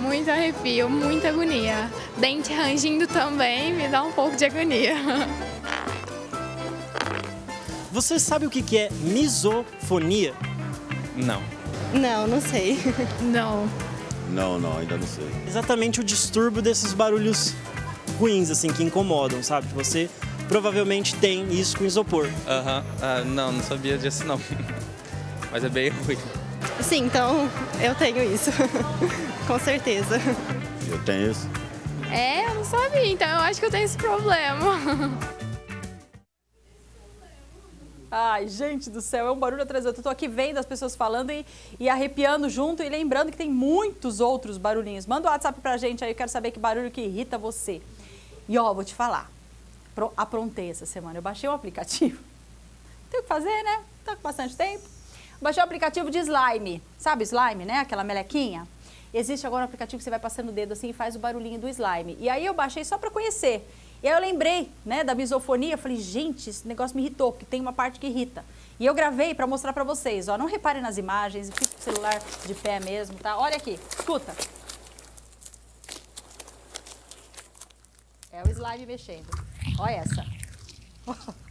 S8: Muito arrepio, muita agonia. Dente rangindo também me dá um pouco de agonia.
S3: Você sabe o que é misofonia?
S6: Não.
S7: Não, não sei.
S8: Não.
S9: Não, não, ainda não sei.
S3: Exatamente o distúrbio desses barulhos ruins, assim, que incomodam, sabe? Que você provavelmente tem isso com isopor.
S6: Aham. Ah, não, não sabia disso não. Mas é bem ruim.
S7: Sim, então eu tenho isso. Com certeza.
S9: Eu tenho isso.
S8: É, eu não sabia, então eu acho que eu tenho esse problema.
S1: Ai, gente do céu, é um barulho atrás do outro. Eu tô aqui vendo as pessoas falando e, e arrepiando junto e lembrando que tem muitos outros barulhinhos. Manda o WhatsApp pra gente aí, eu quero saber que barulho que irrita você. E ó, vou te falar, pro- aprontei essa semana. Eu baixei um aplicativo. Tem o que fazer, né? Tá com bastante tempo. Baixei o aplicativo de slime. Sabe slime, né? Aquela melequinha. Existe agora um aplicativo que você vai passando o dedo assim e faz o barulhinho do slime. E aí eu baixei só pra conhecer. E aí eu lembrei, né, da misofonia. Falei, gente, esse negócio me irritou, porque tem uma parte que irrita. E eu gravei pra mostrar pra vocês. Ó, não reparem nas imagens, fica com o celular de pé mesmo, tá? Olha aqui, escuta. É o slime mexendo. Olha essa.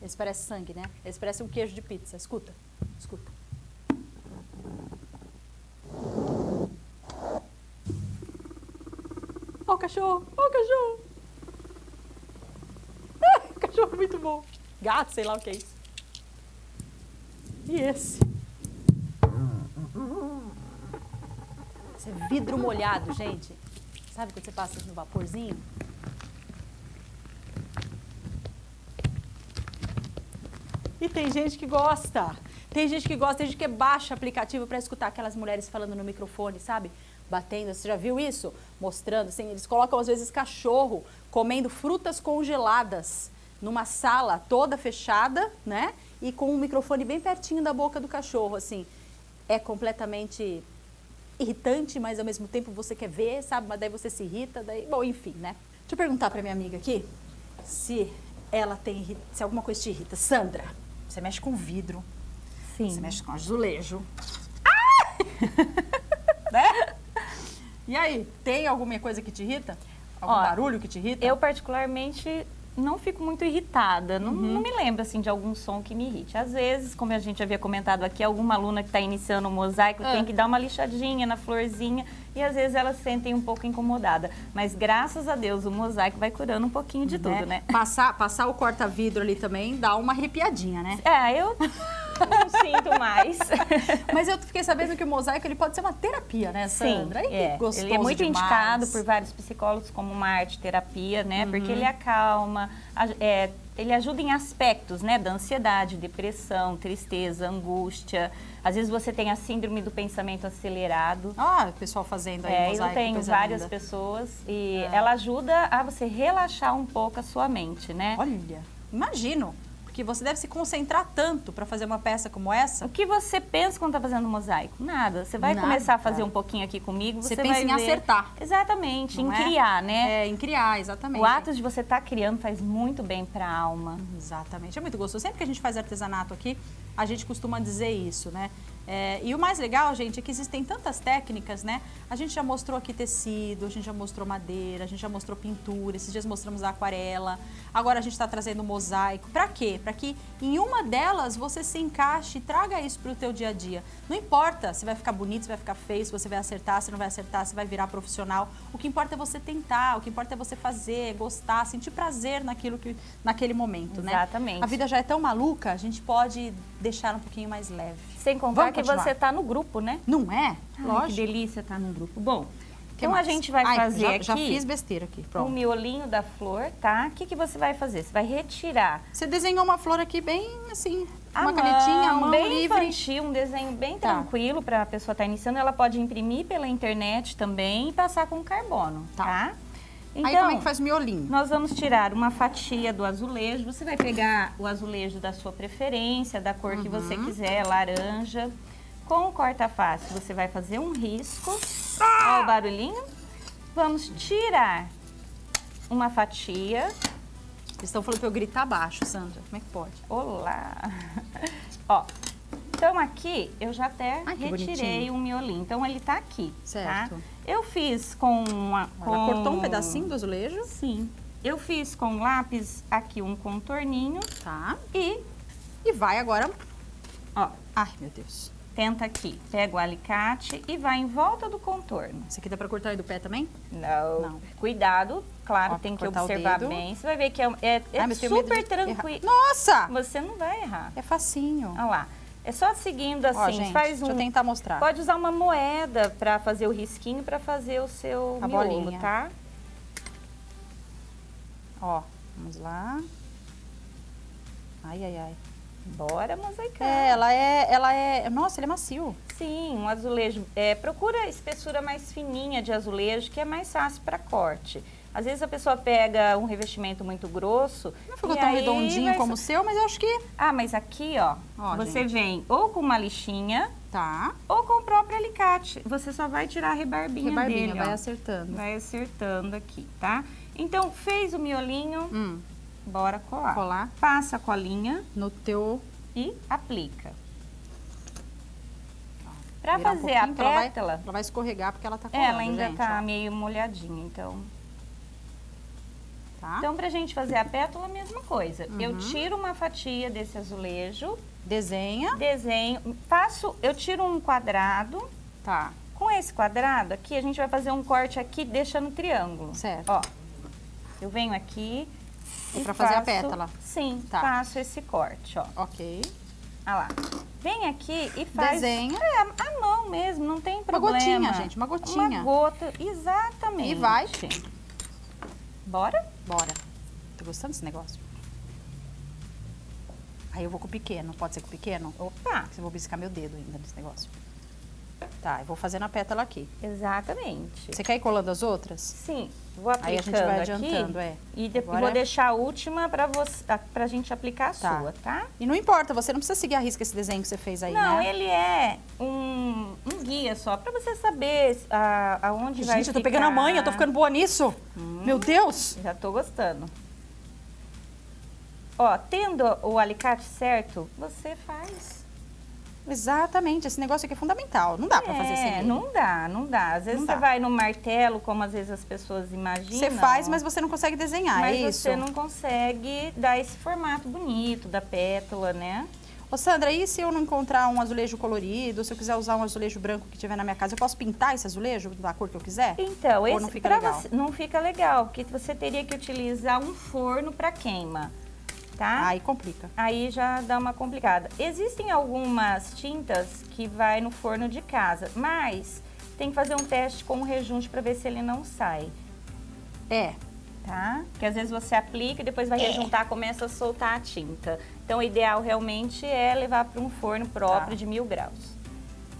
S1: Esse parece sangue, né? Esse parece um queijo de pizza. Escuta, escuta. Ó o cachorro, ó o cachorro. Ah, cachorro muito bom. Gato, sei lá o que é isso. E esse? Esse é vidro molhado, gente. Sabe quando você passa no vaporzinho? E tem gente que gosta. Tem gente que gosta, tem gente que baixa aplicativo para escutar aquelas mulheres falando no microfone, sabe? Batendo. Você já viu isso? Mostrando, assim, eles colocam às vezes cachorro comendo frutas congeladas numa sala toda fechada, né? E com o microfone bem pertinho da boca do cachorro, assim. É completamente irritante, mas ao mesmo tempo você quer ver, sabe? Mas daí você se irrita, daí, bom, enfim, né? Deixa eu perguntar para minha amiga aqui se ela tem se alguma coisa te irrita. Sandra, você mexe com vidro,
S5: Sim.
S1: você mexe com azulejo. Ah! né? E aí, tem alguma coisa que te irrita? Algum
S5: Ó,
S1: barulho que te irrita?
S5: Eu, particularmente, não fico muito irritada. Não, não me lembro, assim, de algum som que me irrite. Às vezes, como a gente havia comentado aqui, alguma aluna que está iniciando o mosaico
S1: Ah.
S5: tem que dar uma lixadinha na florzinha e, às vezes, elas se sentem um pouco incomodada. Mas, graças a Deus, o mosaico vai curando um pouquinho de tudo, né?
S1: Passar, passar o corta-vidro ali também dá uma arrepiadinha, né?
S5: É, eu não sinto mais.
S1: Mas eu fiquei sabendo que o mosaico ele pode ser uma terapia, né,
S5: Sim,
S1: Sandra? Ai, que
S5: é.
S1: gostoso
S5: ele é muito
S1: demais.
S5: indicado por vários psicólogos como uma arte terapia, né? Porque
S1: Uhum.
S5: ele acalma, é, ele ajuda em aspectos, né? Da ansiedade, depressão, tristeza, angústia. Às vezes você tem a síndrome do pensamento acelerado.
S1: Ah, o pessoal fazendo aí
S5: É,
S1: mosaico.
S5: eu tenho várias
S1: linda.
S5: pessoas e
S1: Ah.
S5: ela ajuda a você relaxar um pouco a sua mente, né?
S1: Olha, imagino. Porque você deve se concentrar tanto para fazer uma peça como essa.
S5: O que você pensa quando está fazendo mosaico? Nada. Você vai
S1: Nada.
S5: começar a fazer um pouquinho aqui comigo,
S1: Você
S5: você,
S1: pensa
S5: vai
S1: em
S5: ver-
S1: acertar.
S5: Exatamente,
S1: não
S5: em
S1: é?
S5: criar, né?
S1: É, em criar, exatamente.
S5: O ato de você estar criando faz muito bem para a alma.
S1: Exatamente, é muito gostoso. Sempre que a gente faz artesanato aqui, a gente costuma dizer isso, né? É, e o mais legal, gente, é que existem tantas técnicas, né? A gente já mostrou aqui tecido, a gente já mostrou madeira, a gente já mostrou pintura, esses dias mostramos a aquarela, agora a gente está trazendo mosaico. Para quê? Para que em uma delas você se encaixe e traga isso para o teu dia a dia. Não importa se vai ficar bonito, se vai ficar feio, se você vai acertar, se não vai acertar, se vai virar profissional. O que importa é você tentar, o que importa é você fazer, gostar, sentir prazer naquilo que, naquele momento, né?
S5: Exatamente.
S1: A vida já é tão maluca, a gente pode deixar um pouquinho mais leve.
S5: Sem contar
S1: Vamos
S5: que
S1: continuar.
S5: você está no grupo, né?
S1: Não é?
S5: Ai, que delícia estar no grupo. Bom, então
S1: mais?
S5: a gente vai
S1: Ai,
S5: fazer
S1: já,
S5: aqui
S1: Já fiz besteira aqui,
S5: o
S1: pronto.
S5: miolinho da flor, tá? O que, que você vai fazer? Você vai retirar
S1: Você desenhou uma flor aqui bem assim, uma
S5: mão,
S1: canetinha, a mão
S5: bem
S1: livre.
S5: infantil, um desenho bem
S1: Tá.
S5: tranquilo para a pessoa estar iniciando. Ela pode imprimir pela internet também e passar com carbono,
S1: Tá.
S5: tá? Então,
S1: Aí como é que faz o miolinho?
S5: Nós vamos tirar uma fatia do azulejo. Você vai pegar o azulejo da sua preferência, da cor que você
S1: Uhum.
S5: quiser, laranja. Com o corta-face, você vai fazer um risco.
S1: Ah!
S5: Olha o barulhinho. Vamos tirar uma fatia
S1: Eles estão falando pra eu gritar baixo, Sandra. Como é que pode?
S5: Olá! Ó, então aqui eu já até
S1: Ai,
S5: retirei o miolinho. Então ele tá aqui,
S1: Certo.
S5: tá? Eu fiz com... Uma, com...
S1: Ela cortou um pedacinho do azulejo.
S5: Sim. Eu fiz com lápis aqui um contorninho
S1: Tá.
S5: e,
S1: E vai agora...
S5: ó,
S1: Ai, meu Deus.
S5: tenta aqui. Pega o alicate e vai em volta do contorno.
S1: Esse aqui dá pra cortar aí do pé também?
S5: Não.
S1: Não.
S5: Cuidado, claro,
S1: Ó,
S5: tem que observar bem. Você vai ver que é, é, é
S1: Ai,
S5: super
S1: de
S5: tranquilo.
S1: Nossa!
S5: Você não vai errar.
S1: É facinho.
S5: Olha lá. É só seguindo assim,
S1: Ó, gente,
S5: faz
S1: deixa
S5: um...
S1: eu tentar mostrar.
S5: Pode usar uma moeda para fazer o risquinho, para fazer o seu
S1: A
S5: miolo,
S1: bolinha.
S5: tá?
S1: Ó, vamos lá. Ai, ai, ai.
S5: Bora mosaicar.
S1: É, ela é, ela é... Nossa, ele é macio.
S5: Sim, um azulejo. É, procura espessura mais fininha de azulejo, que é mais fácil para corte. Às vezes a pessoa pega um revestimento muito grosso.
S1: Não ficou tão redondinho
S5: vai
S1: como o seu, mas eu acho que...
S5: Ah, mas aqui, ó,
S1: Ó,
S5: você
S1: gente.
S5: vem ou com uma lixinha
S1: Tá.
S5: ou com o próprio alicate. Você só vai tirar a rebarbinha,
S1: Rebarbinha,
S5: dele,
S1: vai
S5: ó.
S1: acertando.
S5: Vai acertando aqui, tá? Então, fez o miolinho,
S1: Hum,
S5: bora colar.
S1: colar
S5: Passa a colinha
S1: no teu...
S5: e aplica. Pra
S1: virar um
S5: fazer a
S1: pouquinho, que ela vai-
S5: pétala,
S1: Ela vai escorregar porque ela tá colando,
S5: ela ainda
S1: gente,
S5: tá
S1: ó.
S5: meio molhadinha, então...
S1: Tá?
S5: Então, pra gente fazer a pétala, a mesma coisa.
S1: Uhum.
S5: Eu tiro uma fatia desse azulejo,
S1: Desenha.
S5: desenho, faço, eu tiro um quadrado,
S1: Tá.
S5: Com esse quadrado aqui, a gente vai fazer um corte aqui, deixando triângulo.
S1: Certo.
S5: Ó, eu venho aqui
S1: É
S5: e
S1: pra fazer a
S5: faço-
S1: pétala.
S5: Sim,
S1: Tá.
S5: faço esse corte, ó.
S1: Ok.
S5: Olha lá. Vem aqui e faz...
S1: Desenha.
S5: É, a mão mesmo, não tem
S1: Uma
S5: problema.
S1: gotinha, gente, uma gotinha.
S5: Uma gota, exatamente.
S1: E vai.
S5: Bora?
S1: Bora. Tô gostando desse negócio. Aí eu vou com o pequeno. Pode ser com o pequeno?
S5: Opa!
S1: Eu vou biscar meu dedo ainda nesse negócio. Tá, eu vou fazendo a pétala aqui.
S5: Exatamente.
S1: Você quer ir colando as outras?
S5: Sim, vou aplicando
S1: Aí a gente vai
S5: aqui
S1: adiantando, é.
S5: E depois vou deixar a última pra, você, pra gente aplicar a
S1: Tá.
S5: sua, tá?
S1: E não importa, você não precisa seguir a risca esse desenho que você fez aí,
S5: Não,
S1: né?
S5: ele é um guia só, pra você saber a, aonde vai
S1: Gente, eu tô
S5: ficar.
S1: pegando a manha, eu tô ficando boa nisso. Meu Deus!
S5: Já tô gostando. Ó, tendo o alicate certo, você faz.
S1: Exatamente, esse negócio aqui é fundamental. Não dá pra fazer sem
S5: É,
S1: ele.
S5: não dá, não dá. Às vezes
S1: Não
S5: você
S1: dá.
S5: vai no martelo, como às vezes as pessoas imaginam.
S1: Você faz, mas você não consegue desenhar,
S5: mas
S1: é isso?
S5: você não consegue dar esse formato bonito da pétala, né?
S1: Ô Sandra, e se eu não encontrar um azulejo colorido, se eu quiser usar um azulejo branco que tiver na minha casa, eu posso pintar esse azulejo da cor que eu quiser?
S5: Então,
S1: Ou
S5: esse
S1: não fica legal?
S5: você- não fica legal, porque você teria que utilizar um forno para queima, tá?
S1: Aí complica.
S5: Aí já dá uma complicada. Existem algumas tintas que vai no forno de casa, mas tem que fazer um teste com o rejunte para ver se ele não sai,
S1: É,
S5: tá? Porque às vezes você aplica e depois vai rejuntar, começa a soltar a tinta. Então o ideal realmente é levar para um forno próprio
S1: Tá.
S5: de mil graus.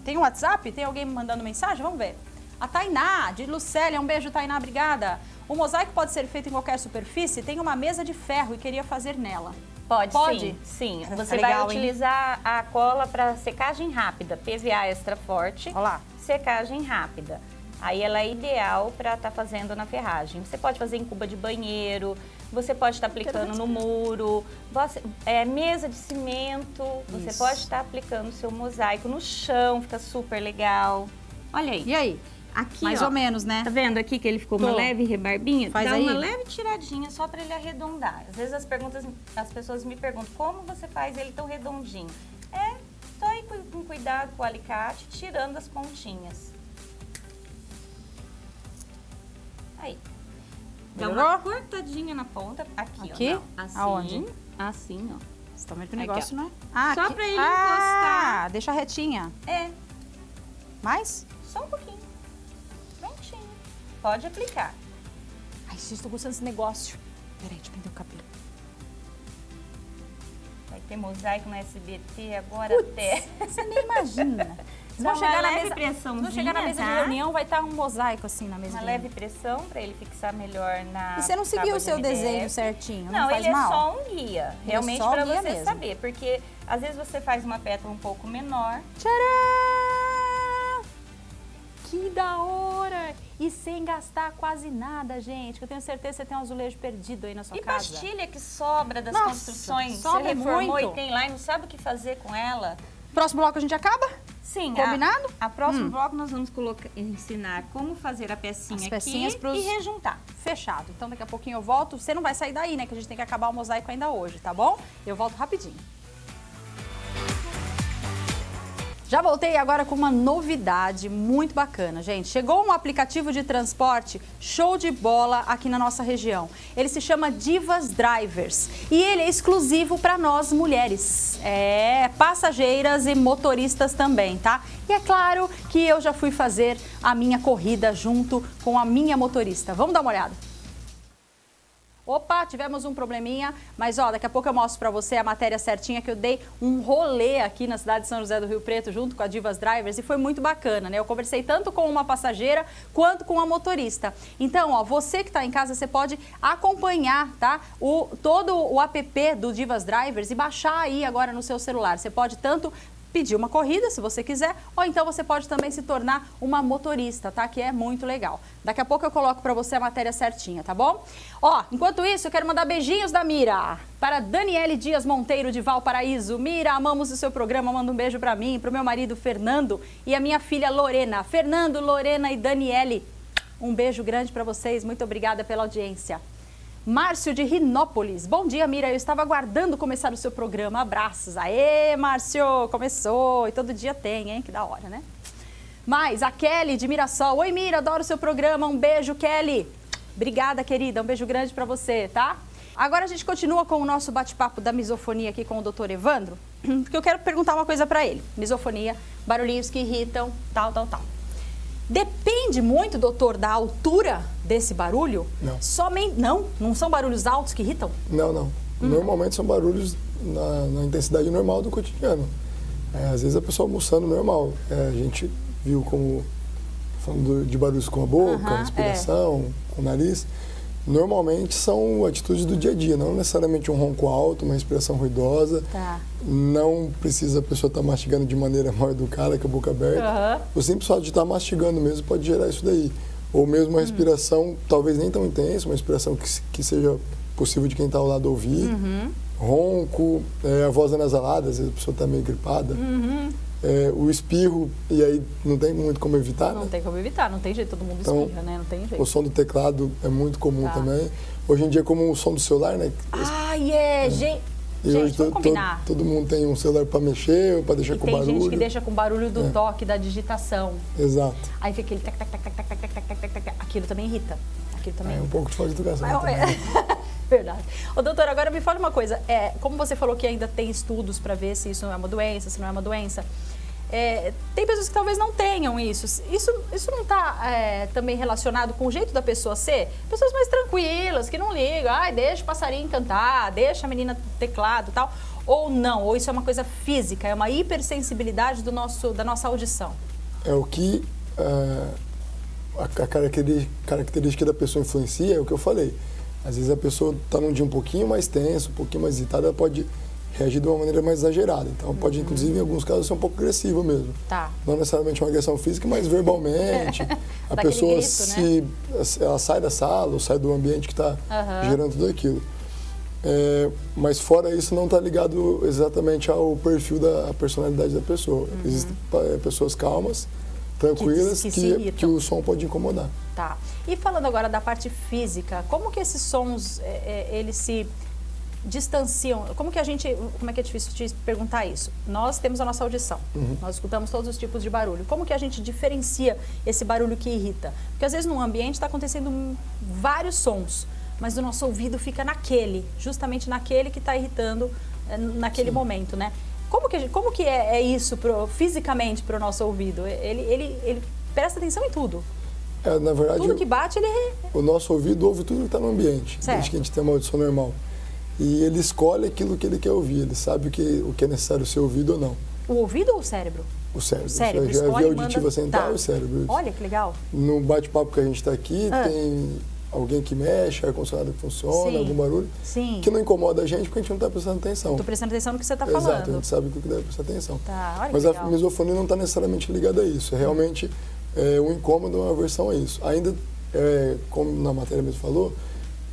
S1: Tem um WhatsApp? Tem alguém me mandando mensagem? Vamos ver. A Tainá, de Lucélia. Um beijo, Tainá, obrigada. O mosaico pode ser feito em qualquer superfície? Tem uma mesa de ferro e queria fazer nela.
S5: Pode,
S1: Pode?
S5: sim. Sim.
S1: Tá
S5: Você
S1: legal,
S5: vai
S1: hein?
S5: utilizar a cola para secagem rápida, PVA extra forte.
S1: Olha lá.
S5: secagem rápida. Aí ela é ideal para estar fazendo na ferragem. Você pode fazer em cuba de banheiro, você pode estar aplicando no muro, você- é, mesa de cimento, você
S1: Isso.
S5: pode estar aplicando seu mosaico no chão, fica super legal. Olha aí.
S1: E aí?
S5: Aqui,
S1: Mais
S5: ó,
S1: ou menos, né?
S5: Tá vendo aqui que ele ficou
S1: Tô.
S5: uma leve rebarbinha?
S1: Faz
S5: Dá
S1: aí.
S5: uma leve tiradinha só para ele arredondar. Às vezes as perguntas, as pessoas me perguntam como você faz ele tão redondinho. É só ir com cuidado com o alicate, tirando as pontinhas. Aí. Dá uma cortadinha na ponta. Aqui,
S1: Aqui?
S5: ó. Assim.
S1: Aonde?
S5: Assim, ó.
S1: Você tá vendo que o
S5: Aqui,
S1: negócio,
S5: ó.
S1: né? Ah,
S5: Só
S1: aqui.
S5: pra ele
S1: ah,
S5: encostar.
S1: deixa retinha.
S5: É,
S1: Mais?
S5: só um pouquinho. Prontinho. Pode aplicar.
S1: Ai, gente, tô gostando desse negócio. Peraí, deixa eu prender o cabelo.
S5: Vai ter mosaico no SBT agora até.
S1: Você nem imagina.
S5: Dá
S1: vão chegar na mesa, vão chegar na mesa de
S5: tá?
S1: reunião, vai estar um mosaico assim na mesa
S5: Uma
S1: de
S5: leve pressão para ele fixar melhor na.
S1: E você não seguiu o
S5: de
S1: seu desenho certinho? Não,
S5: Não,
S1: faz
S5: ele é
S1: mal?
S5: só um guia.
S1: é
S5: Realmente
S1: um
S5: para você
S1: mesmo.
S5: saber. Porque às vezes você faz uma pétala um pouco menor.
S1: Tcharam! Que da hora! E sem gastar quase nada, gente. que Eu tenho certeza que você tem um azulejo perdido aí na sua
S5: E
S1: casa.
S5: pastilha que sobra das
S1: Nossa,
S5: construções.
S1: sobra
S5: você reformou
S1: muito.
S5: e tem lá e não sabe o que fazer com ela.
S1: Próximo bloco a gente acaba?
S5: Sim.
S1: Combinado?
S5: A, a próximo
S1: Hum.
S5: bloco nós vamos colocar, ensinar como fazer a pecinha
S1: As pecinhas
S5: aqui
S1: pros-
S5: e rejuntar.
S1: Fechado. Então daqui a pouquinho eu volto. Você não vai sair daí, né? Que a gente tem que acabar o mosaico ainda hoje, tá bom? Eu volto rapidinho. Já voltei agora com uma novidade muito bacana, gente. Chegou um aplicativo de transporte show de bola aqui na nossa região. Ele se chama Divas Drivers e ele é exclusivo para nós mulheres. É, passageiras e motoristas também, tá? E é claro que eu já fui fazer a minha corrida junto com a minha motorista. Vamos dar uma olhada. Opa, tivemos um probleminha, mas ó, daqui a pouco eu mostro pra você a matéria certinha que eu dei um rolê aqui na cidade de São José do Rio Preto junto com a Divas Drivers e foi muito bacana, né? Eu conversei tanto com uma passageira quanto com a motorista. Então, ó, você que está em casa, você pode acompanhar, tá? O todo o app do Divas Drivers e baixar aí agora no seu celular. Você pode tanto pedir uma corrida, se você quiser, ou então você pode também se tornar uma motorista, tá? Que é muito legal. Daqui a pouco eu coloco pra você a matéria certinha, tá bom? Ó, enquanto isso, eu quero mandar beijinhos da Mira para Daniele Dias Monteiro de Valparaíso. Mira, amamos o seu programa, manda um beijo pra mim, pro meu marido Fernando e a minha filha Lorena. Fernando, Lorena e Daniele, um beijo grande pra vocês. Muito obrigada pela audiência. Márcio de Rinópolis. Bom dia, Mira. Eu estava aguardando começar o seu programa. Abraços. Aê, Márcio! Começou. E todo dia tem, hein? Que da hora, né? Mais, a Kelly de Mirassol. Oi, Mira, adoro o seu programa. Um beijo, Kelly. Obrigada, querida. Um beijo grande pra você, tá? Agora a gente continua com o nosso bate-papo da misofonia aqui com o doutor Evandro, porque eu quero perguntar uma coisa pra ele. Misofonia, barulhinhos que irritam, tal, tal, tal. Depende muito, doutor, da altura desse barulho?
S4: Não.
S1: Somente. Não? Não são barulhos altos que irritam?
S4: Não, não. Normalmente são barulhos na, na intensidade normal do cotidiano. É, às vezes a pessoa almoçando normal. É, a gente viu como falando de barulhos com a boca,
S1: Aham,
S4: respiração, com o nariz. Normalmente são atitudes do dia a dia, não necessariamente um ronco alto, uma respiração ruidosa.
S1: Tá.
S4: Não precisa a pessoa estar mastigando de maneira mal educada, com a boca aberta.
S1: Aham.
S4: O simples fato de estar mastigando mesmo pode gerar isso daí. Ou mesmo uma respiração, talvez nem tão intensa, uma respiração que, que seja possível de quem está ao lado ouvir. Ronco, é, a voz anasalada, às vezes a pessoa está meio gripada. É, o espirro, e aí não tem muito como evitar,
S1: Não
S4: né?
S1: tem como evitar, não tem jeito, todo mundo
S4: Então,
S1: espirra, né? Não tem jeito.
S4: O som do teclado é muito comum
S1: Tá.
S4: também. Hoje em dia, como o som do celular, né?
S1: Ai, é, gente.
S4: E
S1: gente,
S4: hoje
S1: vamos
S4: to- to-
S1: combinar.
S4: todo mundo tem um celular para mexer ou para deixar
S1: E
S4: com
S1: tem
S4: barulho.
S1: gente que deixa com barulho do
S4: É.
S1: toque, da digitação.
S4: Exato.
S1: Aí fica aquele tac, tac, tac, tac, tac, tac, tac, tac, tac, tac. Aquilo também irrita. Aquilo também
S4: É um pouco de falta de educação.
S1: Mas,
S4: também.
S1: É, Verdade. Ô, doutor, agora me fala uma coisa. É, como você falou que ainda tem estudos para ver se isso é uma doença, se não é uma doença. é, tem pessoas que talvez não tenham isso. Isso, isso não está também relacionado com o jeito da pessoa ser? Pessoas mais tranquilas, que não ligam. Ai, deixa o passarinho cantar, deixa a menina teclado tal. Ou não, ou isso é uma coisa física, é uma hipersensibilidade do nosso, da nossa audição.
S4: É o que ah, a, característica da pessoa influencia, é o que eu falei. Às vezes a pessoa está num dia um pouquinho mais tenso, um pouquinho mais irritada, ela pode reagir de uma maneira mais exagerada. Então pode, inclusive, em alguns casos, ser um pouco agressiva mesmo.
S1: Tá.
S4: Não necessariamente uma agressão física, mas verbalmente. a pessoa
S1: grito,
S4: se ela sai da sala ou sai do ambiente que está
S1: Aham.
S4: gerando tudo aquilo. É, mas fora isso não está ligado exatamente ao perfil da personalidade da pessoa. Existem pa- é, pessoas calmas, tranquilas,
S1: Uhum. que
S4: que,
S1: irritam.
S4: que o som pode incomodar.
S1: Tá. E falando agora da parte física, como que esses sons, é, é, eles se distanciam? Como que a gente, como é que é difícil te perguntar isso? Nós temos a nossa audição, nós escutamos todos os tipos de barulho. Como que a gente diferencia esse barulho que irrita? Porque às vezes num ambiente está acontecendo vários sons, mas o nosso ouvido fica naquele, justamente naquele que está irritando é, naquele momento, né? Como que, como que é, é isso pro- fisicamente para o nosso ouvido? Ele, ele, ele presta atenção em tudo.
S4: É, na verdade,
S1: Tudo que bate, ele.
S4: o nosso ouvido ouve tudo que está no ambiente,
S1: Certo.
S4: desde que a gente tem uma audição normal. E ele escolhe aquilo que ele quer ouvir, ele sabe o que, o que é necessário ser ouvido ou não.
S1: O ouvido ou o cérebro?
S4: O cérebro.
S1: O cérebro
S4: já é a
S1: escolhe
S4: auditiva
S1: manda-
S4: central
S1: tá.
S4: e o cérebro.
S1: Olha que legal.
S4: No bate-papo que a gente está aqui,
S1: Ah.
S4: tem alguém que mexe, ar-condicionado que funciona,
S1: Sim.
S4: algum barulho,
S1: Sim.
S4: que não incomoda a gente porque a gente não está prestando atenção.
S1: Tô prestando atenção no que você está
S4: Exato, a
S1: falando.
S4: gente sabe o que deve prestar atenção.
S1: Tá, olha que
S4: Mas a misofonia não está necessariamente ligada a isso. É realmente é, o incômodo é uma aversão a isso. Ainda, é, como na matéria mesmo falou,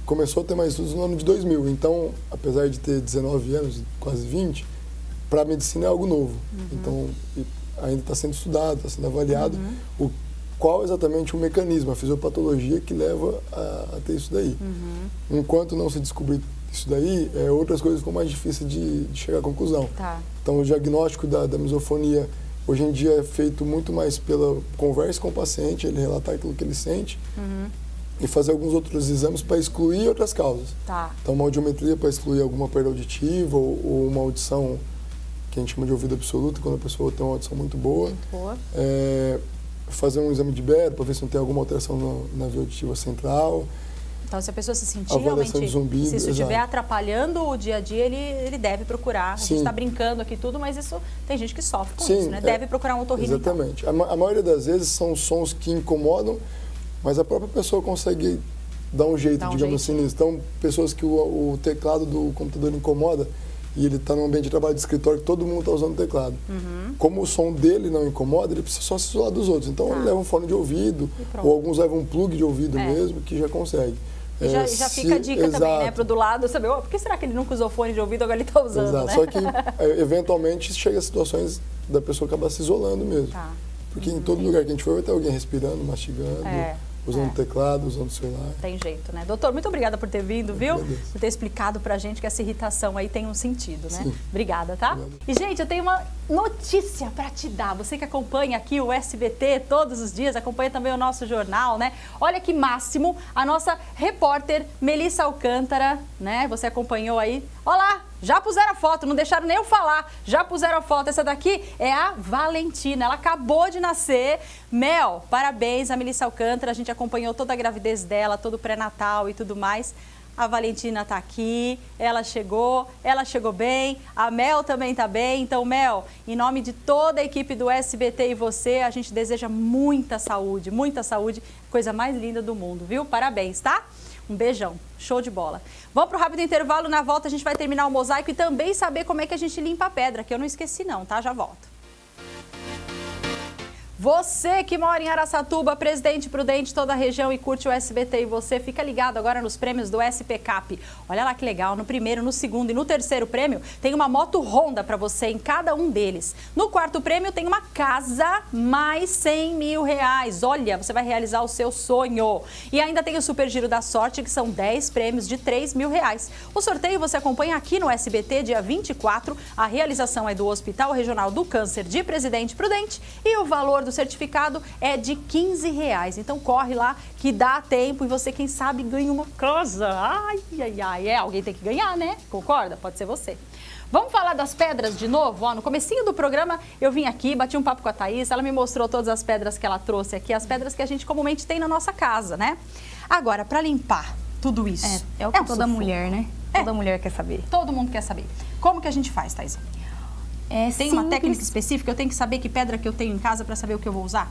S4: começou a ter mais estudos no ano de 2000. Então, apesar de ter 19 anos, quase 20, para a medicina é algo novo. Uhum. Então, ainda está sendo estudado, está sendo avaliado uhum. o, qual exatamente o mecanismo, a fisiopatologia que leva a, a ter isso daí. Uhum. Enquanto não se descobrir isso daí, é, outras coisas ficam mais difíceis de, de chegar à conclusão.
S1: Tá.
S4: Então, o diagnóstico da, da misofonia hoje em dia é feito muito mais pela conversa com o paciente, ele relatar aquilo que ele sente
S1: uhum.
S4: e fazer alguns outros exames para excluir outras causas.
S1: Tá.
S4: Então, uma audiometria para excluir alguma perda auditiva ou, ou, uma audição que a gente chama de ouvido absoluto, quando a pessoa tem uma audição muito boa.
S1: Muito boa.
S4: É, fazer um exame de bero para ver se não tem alguma alteração no, na via auditiva central.
S1: Então, se a pessoa se sentir realmente,
S4: zumbido,
S1: se isso estiver atrapalhando o dia a dia, ele, ele deve procurar. A gente está brincando aqui tudo, mas isso tem gente que sofre com
S4: Sim,
S1: isso, né?
S4: É,
S1: deve procurar um otorrino.
S4: Exatamente. A, a, maioria das vezes são sons que incomodam, mas a própria pessoa consegue dar um jeito,
S1: um
S4: digamos
S1: jeitinho.
S4: assim. Então, pessoas que o, o teclado do computador incomoda e ele está num ambiente de trabalho de escritório que todo mundo está usando o teclado.
S1: Uhum.
S4: Como o som dele não incomoda, ele precisa só se isolar dos outros. Então,
S1: Tá.
S4: ele leva um fone de ouvido, ou alguns levam um plug de ouvido
S1: É.
S4: mesmo, que já consegue.
S1: E já, já
S4: se-
S1: fica a dica também, né?
S4: exato.
S1: Pro do lado, saber, oh, por que será que ele nunca usou fone de ouvido, agora ele está usando,
S4: Exato.
S1: né?
S4: Só que, é, eventualmente, chega a situações da pessoa acabar se isolando mesmo.
S1: Tá.
S4: Porque em todo lugar que a gente for, vai ter alguém respirando, mastigando,
S1: É,
S4: usando
S1: é.
S4: teclado, usando celular.
S1: Tem jeito, né? Doutor, muito obrigada por ter vindo, viu?
S4: agradeço.
S1: Por ter explicado pra gente que essa irritação aí tem um sentido, né?
S4: Sim.
S1: Obrigada, tá?
S4: Obrigado.
S1: E, gente, eu tenho uma notícia pra te dar. Você que acompanha aqui o SBT todos os dias, acompanha também o nosso jornal, né? Olha que máximo, a nossa repórter Melissa Alcântara, né? Você acompanhou aí. Olá! Já puseram a foto, não deixaram nem eu falar. Já puseram a foto. Essa daqui é a Valentina. Ela acabou de nascer. Mel, parabéns a Melissa Alcântara. A gente acompanhou toda a gravidez dela, todo o pré-natal e tudo mais. A Valentina tá aqui, ela chegou, ela chegou bem, a Mel também tá bem. Então, Mel, em nome de toda a equipe do SBT e você, a gente deseja muita saúde, muita saúde, coisa mais linda do mundo, viu? Parabéns, tá? Um beijão, show de bola. Vamos pro rápido intervalo, na volta a gente vai terminar o mosaico e também saber como é que a gente limpa a pedra, que eu não esqueci não, tá? Já volto. Você que mora em Araçatuba, Presidente Prudente, toda a região e curte o SBT e você, fica ligado agora nos prêmios do SPCAP. Olha lá que legal, no primeiro, no segundo e no terceiro prêmio tem uma moto Honda para você em cada um deles. No quarto prêmio tem uma casa mais 100 mil reais. Olha, você vai realizar o seu sonho. E ainda tem o Super Giro da Sorte, que são 10 prêmios de 3 mil reais. O sorteio você acompanha aqui no SBT, dia 24. A realização é do Hospital Regional do Câncer de Presidente Prudente e o valor do certificado é de 15 reais. Então corre lá que dá tempo e você, quem sabe, ganha uma casa. Ai, ai, ai. É, alguém tem que ganhar, né? Concorda? Pode ser você. Vamos falar das pedras de novo? Ó, no comecinho do programa eu vim aqui, bati um papo com a Thaís, ela me mostrou todas as pedras que ela trouxe aqui, as pedras que a gente comumente tem na nossa casa, né? Agora, para limpar tudo isso.
S2: É, é o que
S1: um
S2: toda
S1: sufoco.
S2: mulher, né?
S1: É.
S2: Toda mulher quer saber.
S1: Todo mundo quer saber. Como que a gente faz, Thaís?
S2: É
S1: Tem uma
S2: simples.
S1: técnica específica? Eu tenho que saber que pedra que eu tenho em casa para saber o que eu vou usar?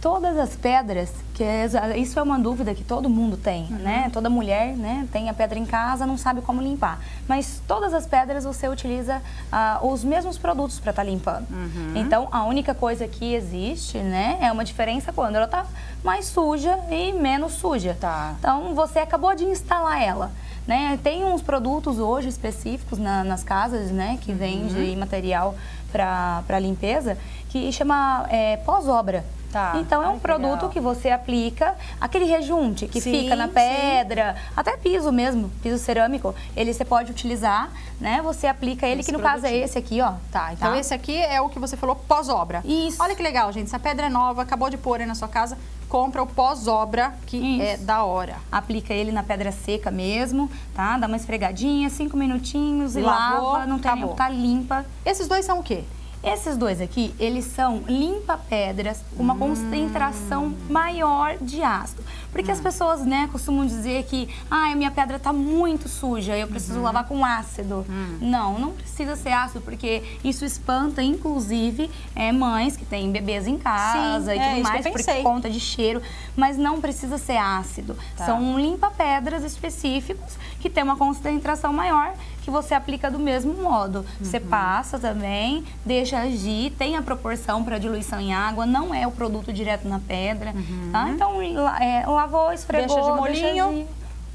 S2: Todas as pedras, que é, isso é uma dúvida que todo mundo tem,
S1: Uhum.
S2: né? Toda mulher, né, tem a pedra em casa, não sabe como limpar. Mas todas as pedras você utiliza ah, os mesmos produtos para estar limpando.
S1: Uhum.
S2: Então, a única coisa que existe, né, é uma diferença quando ela tá mais suja e menos suja.
S1: Tá.
S2: Então, você acabou de instalar ela. Né? Tem uns produtos hoje específicos na- nas casas, né, que vende material para limpeza, que chama é, pós-obra.
S1: Tá.
S2: Então é
S1: Ai,
S2: um
S1: que
S2: produto
S1: legal.
S2: que você aplica, aquele rejunte que
S1: Sim,
S2: fica na
S1: sim.
S2: pedra, até piso mesmo, piso cerâmico, ele você pode utilizar, né? Você aplica ele,
S1: Esse
S2: que no caso é
S1: produtinho.
S2: esse aqui, ó.
S1: Tá, então esse aqui é o que você falou pós-obra.
S2: Isso.
S1: Olha que legal, gente. Se a pedra é nova, acabou de pôr aí na sua casa, compra o pós-obra, que
S2: Isso.
S1: é da hora.
S2: Aplica ele na pedra seca mesmo, tá? Dá uma esfregadinha, cinco minutinhos e
S1: Lavou,
S2: lava, não tem
S1: acabou.
S2: tá limpa.
S1: Esses dois são o quê?
S2: Esses dois aqui, eles são limpa-pedras com uma concentração maior de ácido. Porque as pessoas, né, costumam dizer que, ah, a minha pedra tá muito suja, eu preciso lavar com ácido. Não, não precisa ser ácido, porque isso espanta, inclusive, é, mães que têm bebês em casa
S1: Sim,
S2: e
S1: é
S2: tudo
S1: que
S2: mais, por conta de cheiro, mas não precisa ser ácido.
S1: Tá.
S2: São limpa-pedras específicos que tem uma concentração maior que você aplica do mesmo modo. Você passa também, deixa agir, tem a proporção para diluição em água, não é o produto direto na pedra, tá? Então, é, lavou, esfregou,
S1: Deixa de molinho,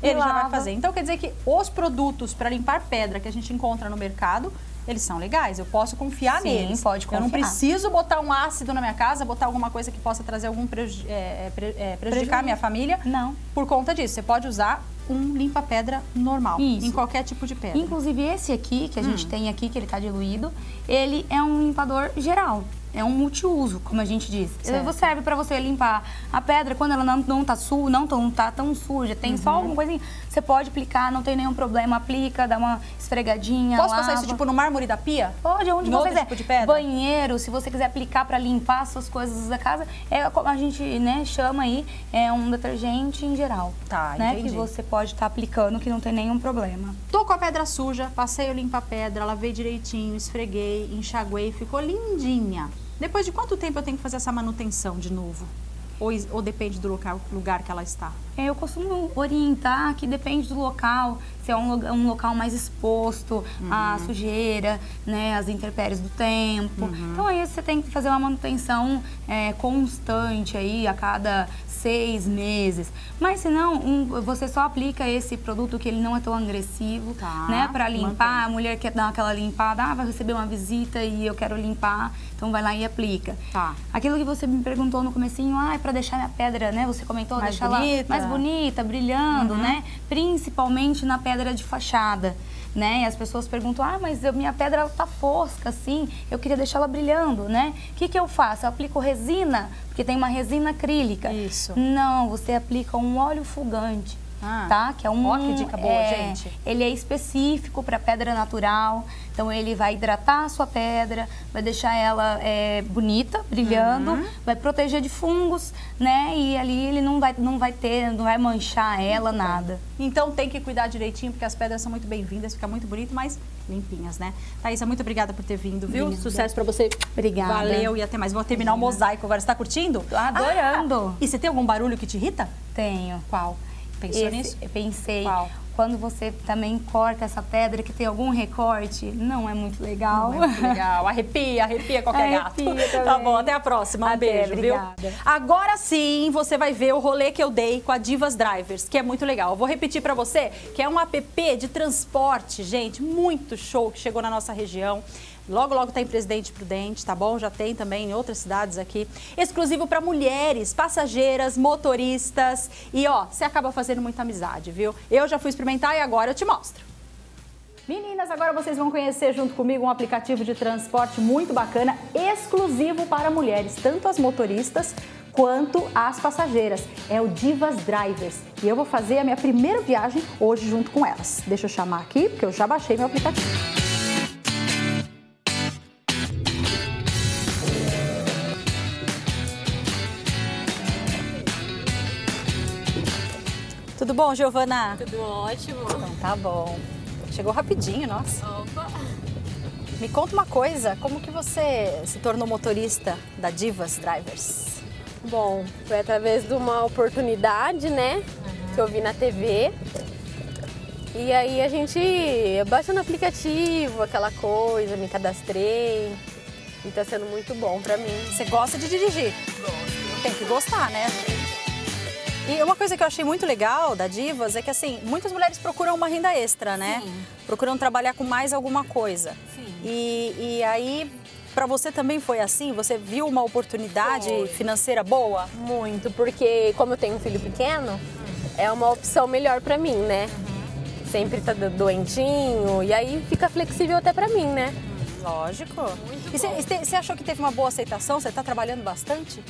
S2: e
S1: ele já vai
S2: lava.
S1: fazer. Então quer dizer que os produtos para limpar pedra que a gente encontra no mercado, eles são legais. Eu posso confiar
S2: Sim,
S1: neles.
S2: pode
S1: Eu não
S2: confiar.
S1: preciso botar um ácido na minha casa, botar alguma coisa que possa trazer algum preju- é, é, pre- é, prejudicar a minha família.
S2: Não.
S1: Por conta disso, você pode usar um limpa-pedra normal,
S2: Isso.
S1: em qualquer tipo de pedra.
S2: Inclusive esse aqui, que a
S1: Hum.
S2: gente tem aqui, que ele tá diluído, ele é um limpador geral. É um multiuso, como a gente diz.
S1: Certo.
S2: Serve para você limpar a pedra quando ela não, não tá su, não, tão- tá tão suja, tem
S1: Uhum.
S2: só alguma coisinha. Você pode aplicar, não tem nenhum problema. Aplica, dá uma esfregadinha,
S1: Posso
S2: lava.
S1: passar isso tipo no mármore da pia?
S2: Pode, onde
S1: Em
S2: você quiser.
S1: tipo de pedra?
S2: Banheiro, se você quiser aplicar para limpar suas coisas da casa, é como a gente né, chama aí, é um detergente em geral.
S1: Tá,
S2: né,
S1: entendi.
S2: Que você pode estar aplicando que não tem nenhum problema.
S1: Tô com a pedra suja, passei o limpa-pedra, lavei direitinho, esfreguei, enxaguei, ficou lindinha. Depois de quanto tempo eu tenho que fazer essa manutenção de novo? Ou, ou depende do local, lugar que ela está?
S2: É, Eu costumo orientar que depende do local, se é um, um local mais exposto à
S1: Uhum.
S2: sujeira, né, às intempéries do tempo.
S1: Uhum.
S2: Então aí você tem que fazer uma manutenção é, constante aí a cada seis meses. Mas se não, um, você só aplica esse produto que ele não é tão agressivo,
S1: Tá,
S2: né, para
S1: mantém.
S2: limpar. A mulher quer dar aquela limpada, ah, vai receber uma visita e eu quero limpar, então vai lá e aplica.
S1: Tá.
S2: Aquilo que você me perguntou no comecinho, ah, é para deixar minha pedra, né? Você comentou,
S1: Mais
S2: deixar ela
S1: bonita.
S2: mais bonita, brilhando, né? Principalmente na pedra de fachada. Né? E as pessoas perguntam, ah, mas a minha pedra ela tá fosca, assim, eu queria deixar ela brilhando, né? O que, que eu faço? Eu aplico resina, porque tem uma resina acrílica.
S1: Isso.
S2: Não, você aplica um óleo fulgante.
S1: Ah.
S2: Tá? Que é um.
S1: Ó, que dica boa,
S2: é,
S1: gente.
S2: Ele é específico para pedra natural, então ele vai hidratar a sua pedra, vai deixar ela é, bonita, brilhando,
S1: Uhum.
S2: vai proteger de fungos, né? E ali ele não vai, não vai ter, não vai manchar ela, nada.
S1: Então tem que cuidar direitinho, porque as pedras são muito bem-vindas, fica muito bonito, mas limpinhas, né? Thaisa, muito obrigada por ter vindo, viu?
S2: Obrigada.
S1: Sucesso pra você.
S2: Obrigada.
S1: Valeu e até mais. Vou terminar o mosaico agora. Você tá curtindo?
S2: Tô adorando.
S1: Ah, e você tem algum barulho que te irrita?
S2: Tenho.
S1: Qual? Pensou
S2: Esse-
S1: nisso?
S2: Eu pensei.
S1: Qual?
S2: Quando você também corta essa pedra que tem algum recorte, não é muito legal.
S1: Não é muito legal. Arrepia, arrepia qualquer
S2: Arrepia
S1: gato.
S2: também.
S1: Tá bom, até a próxima. Um
S2: Até,
S1: beijo,
S2: obrigada.
S1: viu? Agora sim, você vai ver o rolê que eu dei com a Divas Drivers, que é muito legal. Eu vou repetir pra você que é um app de transporte, gente, muito show que chegou na nossa região. Logo, logo tá em Presidente Prudente, tá bom? Já tem também em outras cidades aqui. Exclusivo para mulheres, passageiras, motoristas. E ó, você acaba fazendo muita amizade, viu? Eu já fui experimentar e agora eu te mostro. Meninas, agora vocês vão conhecer junto comigo um aplicativo de transporte muito bacana, exclusivo para mulheres, tanto as motoristas quanto as passageiras. É o Divas Drivers. E eu vou fazer a minha primeira viagem hoje junto com elas. Deixa eu chamar aqui, porque eu já baixei meu aplicativo. Tudo bom, Giovana?
S10: Tudo ótimo.
S1: Então tá bom. Chegou rapidinho, nossa.
S10: Opa.
S1: Me conta uma coisa, como que você se tornou motorista da Divas Drivers?
S10: Bom, foi através de uma oportunidade, né? Que eu vi na TV. E aí a gente baixou no aplicativo, aquela coisa, me cadastrei. E tá sendo muito bom pra mim.
S1: Você gosta de dirigir?
S10: Gosto.
S1: Tem que gostar, né? E uma coisa que eu achei muito legal da Divas é que, assim, muitas mulheres procuram uma renda extra, né?
S10: Sim.
S1: Procuram trabalhar com mais alguma coisa.
S10: Sim.
S1: E, e aí, pra você também foi assim? Você viu uma oportunidade
S10: Foi.
S1: financeira boa?
S10: Muito, porque como eu tenho um filho pequeno, é uma opção melhor pra mim, né? Sempre tá do- doentinho, e aí fica flexível até pra mim, né?
S1: Lógico.
S10: Muito
S1: e você achou que teve uma boa aceitação? Você tá trabalhando bastante?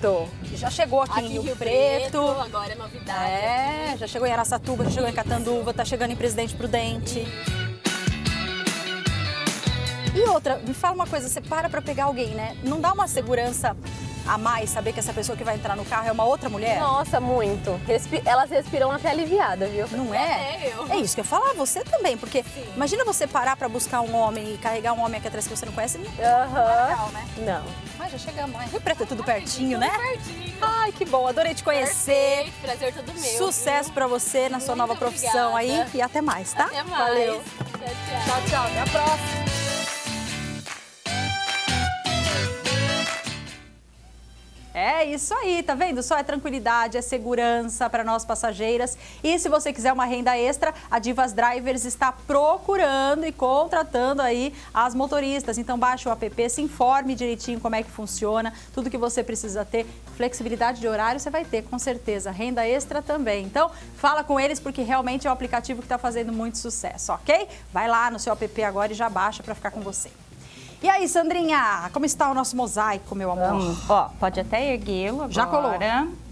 S10: Tô.
S1: Já chegou aqui, em Rio, Preto.
S10: agora é novidade.
S1: É, já chegou em Araçatuba, já chegou em Catanduva, tá chegando em Presidente Prudente. E outra, me fala uma coisa, você para pra pegar alguém, né? Não dá uma segurança a mais saber que essa pessoa que vai entrar no carro é uma outra mulher?
S10: Nossa, muito. Respi- Elas respiram até aliviada, viu?
S1: Não é?
S10: Até eu.
S1: É isso que eu ia falar, você também, porque imagina você parar pra buscar um homem e carregar um homem aqui atrás que você não conhece. Não é
S10: Aham.
S1: legal, né?
S10: Não.
S1: Mas já chegamos, né? Rio Preto é tudo pertinho, né? Ai, que bom, adorei te conhecer.
S10: Perfeito, prazer todo meu.
S1: Sucesso pra você na sua
S10: Muito
S1: nova profissão
S10: obrigada.
S1: aí e até mais, tá?
S10: Até mais.
S1: Valeu.
S10: Tchau, tchau.
S1: Tchau, tchau. Até a próxima. É isso aí, tá vendo? Só é tranquilidade, é segurança para nós passageiras. E se você quiser uma renda extra, a Divas Drivers está procurando e contratando aí as motoristas. Então baixe o app, se informe direitinho como é que funciona, tudo que você precisa ter. Flexibilidade de horário você vai ter, com certeza. Renda extra também. Então fala com eles porque realmente é um aplicativo que está fazendo muito sucesso, ok? Vai lá no seu app agora e já baixa para ficar com você. E aí, Sandrinha, como está o nosso mosaico, meu amor?
S5: Ó, pode até erguê-lo agora.
S1: Já colou.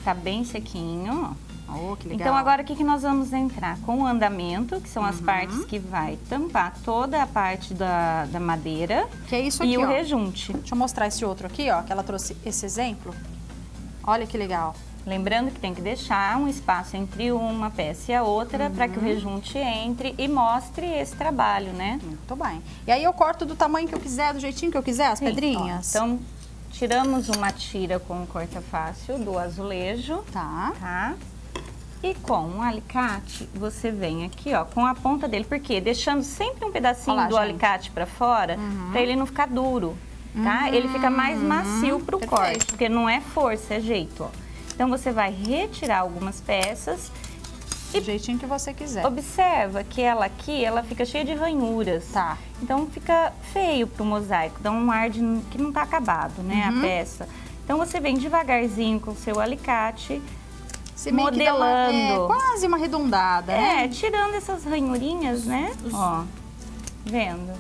S5: Tá bem sequinho, ó.
S1: Oh, que legal.
S5: Então agora o que, que nós vamos entrar? Com o andamento, que são
S1: Uhum.
S5: as partes que vai tampar toda a parte da, da madeira.
S1: Que é isso
S5: E
S1: aqui,
S5: o
S1: ó.
S5: rejunte.
S1: Deixa eu mostrar esse outro aqui, ó, que ela trouxe esse exemplo. Olha que legal.
S5: Lembrando que tem que deixar um espaço entre uma peça e a outra para
S1: Uhum.
S5: que o rejunte entre e mostre esse trabalho, né?
S1: Muito bem. E aí eu corto do tamanho que eu quiser, do jeitinho que eu quiser, as
S5: Sim,
S1: pedrinhas?
S5: ó. então, tiramos uma tira com o corta-fácil do azulejo.
S1: Tá.
S5: Tá? E com um alicate, você vem aqui, ó, com a ponta dele. Por quê? Deixando sempre um pedacinho
S1: lá,
S5: do
S1: gente.
S5: alicate para fora, para ele não ficar duro, tá? Ele fica mais macio pro
S1: perfeito.
S5: corte, porque não é força, é jeito, ó. Então, você vai retirar algumas peças.
S1: Do jeitinho que você quiser.
S5: Observa que ela aqui, ela fica cheia de ranhuras.
S1: Tá.
S5: Então, fica feio pro mosaico, dá um ar de que não tá acabado, né,
S1: Uhum.
S5: a peça. Então, você vem devagarzinho com o seu alicate,
S1: Se dá uma- é,
S5: modelando.
S1: quase uma arredondada,
S5: É,
S1: né?
S5: tirando essas ranhurinhas, né? Ó, vendo?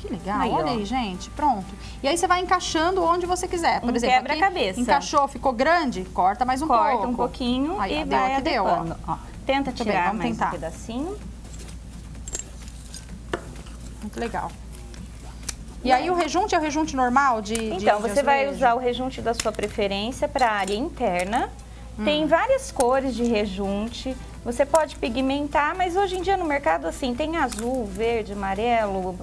S1: Que legal.
S5: Aí,
S1: Olha
S5: ó.
S1: aí, gente. Pronto. E aí você vai encaixando onde você quiser. Por
S5: Um
S1: exemplo,
S5: quebra-cabeça.
S1: encaixou, ficou grande, corta mais um
S5: Corta
S1: pouco.
S5: um pouquinho
S1: Aí, ó,
S5: e
S1: deu
S5: vai
S1: aqui, deu, ó.
S5: Ó, tenta
S1: Muito bem,
S5: tirar
S1: vamos
S5: mais
S1: tentar.
S5: um pedacinho.
S1: Muito legal. E aí o rejunte é o rejunte normal de
S5: Então,
S1: de
S5: você vai usar o rejunte da sua preferência para a área interna.
S1: Hum.
S5: Tem várias cores de rejunte. Você pode pigmentar, mas hoje em dia no mercado, assim, tem azul, verde, amarelo,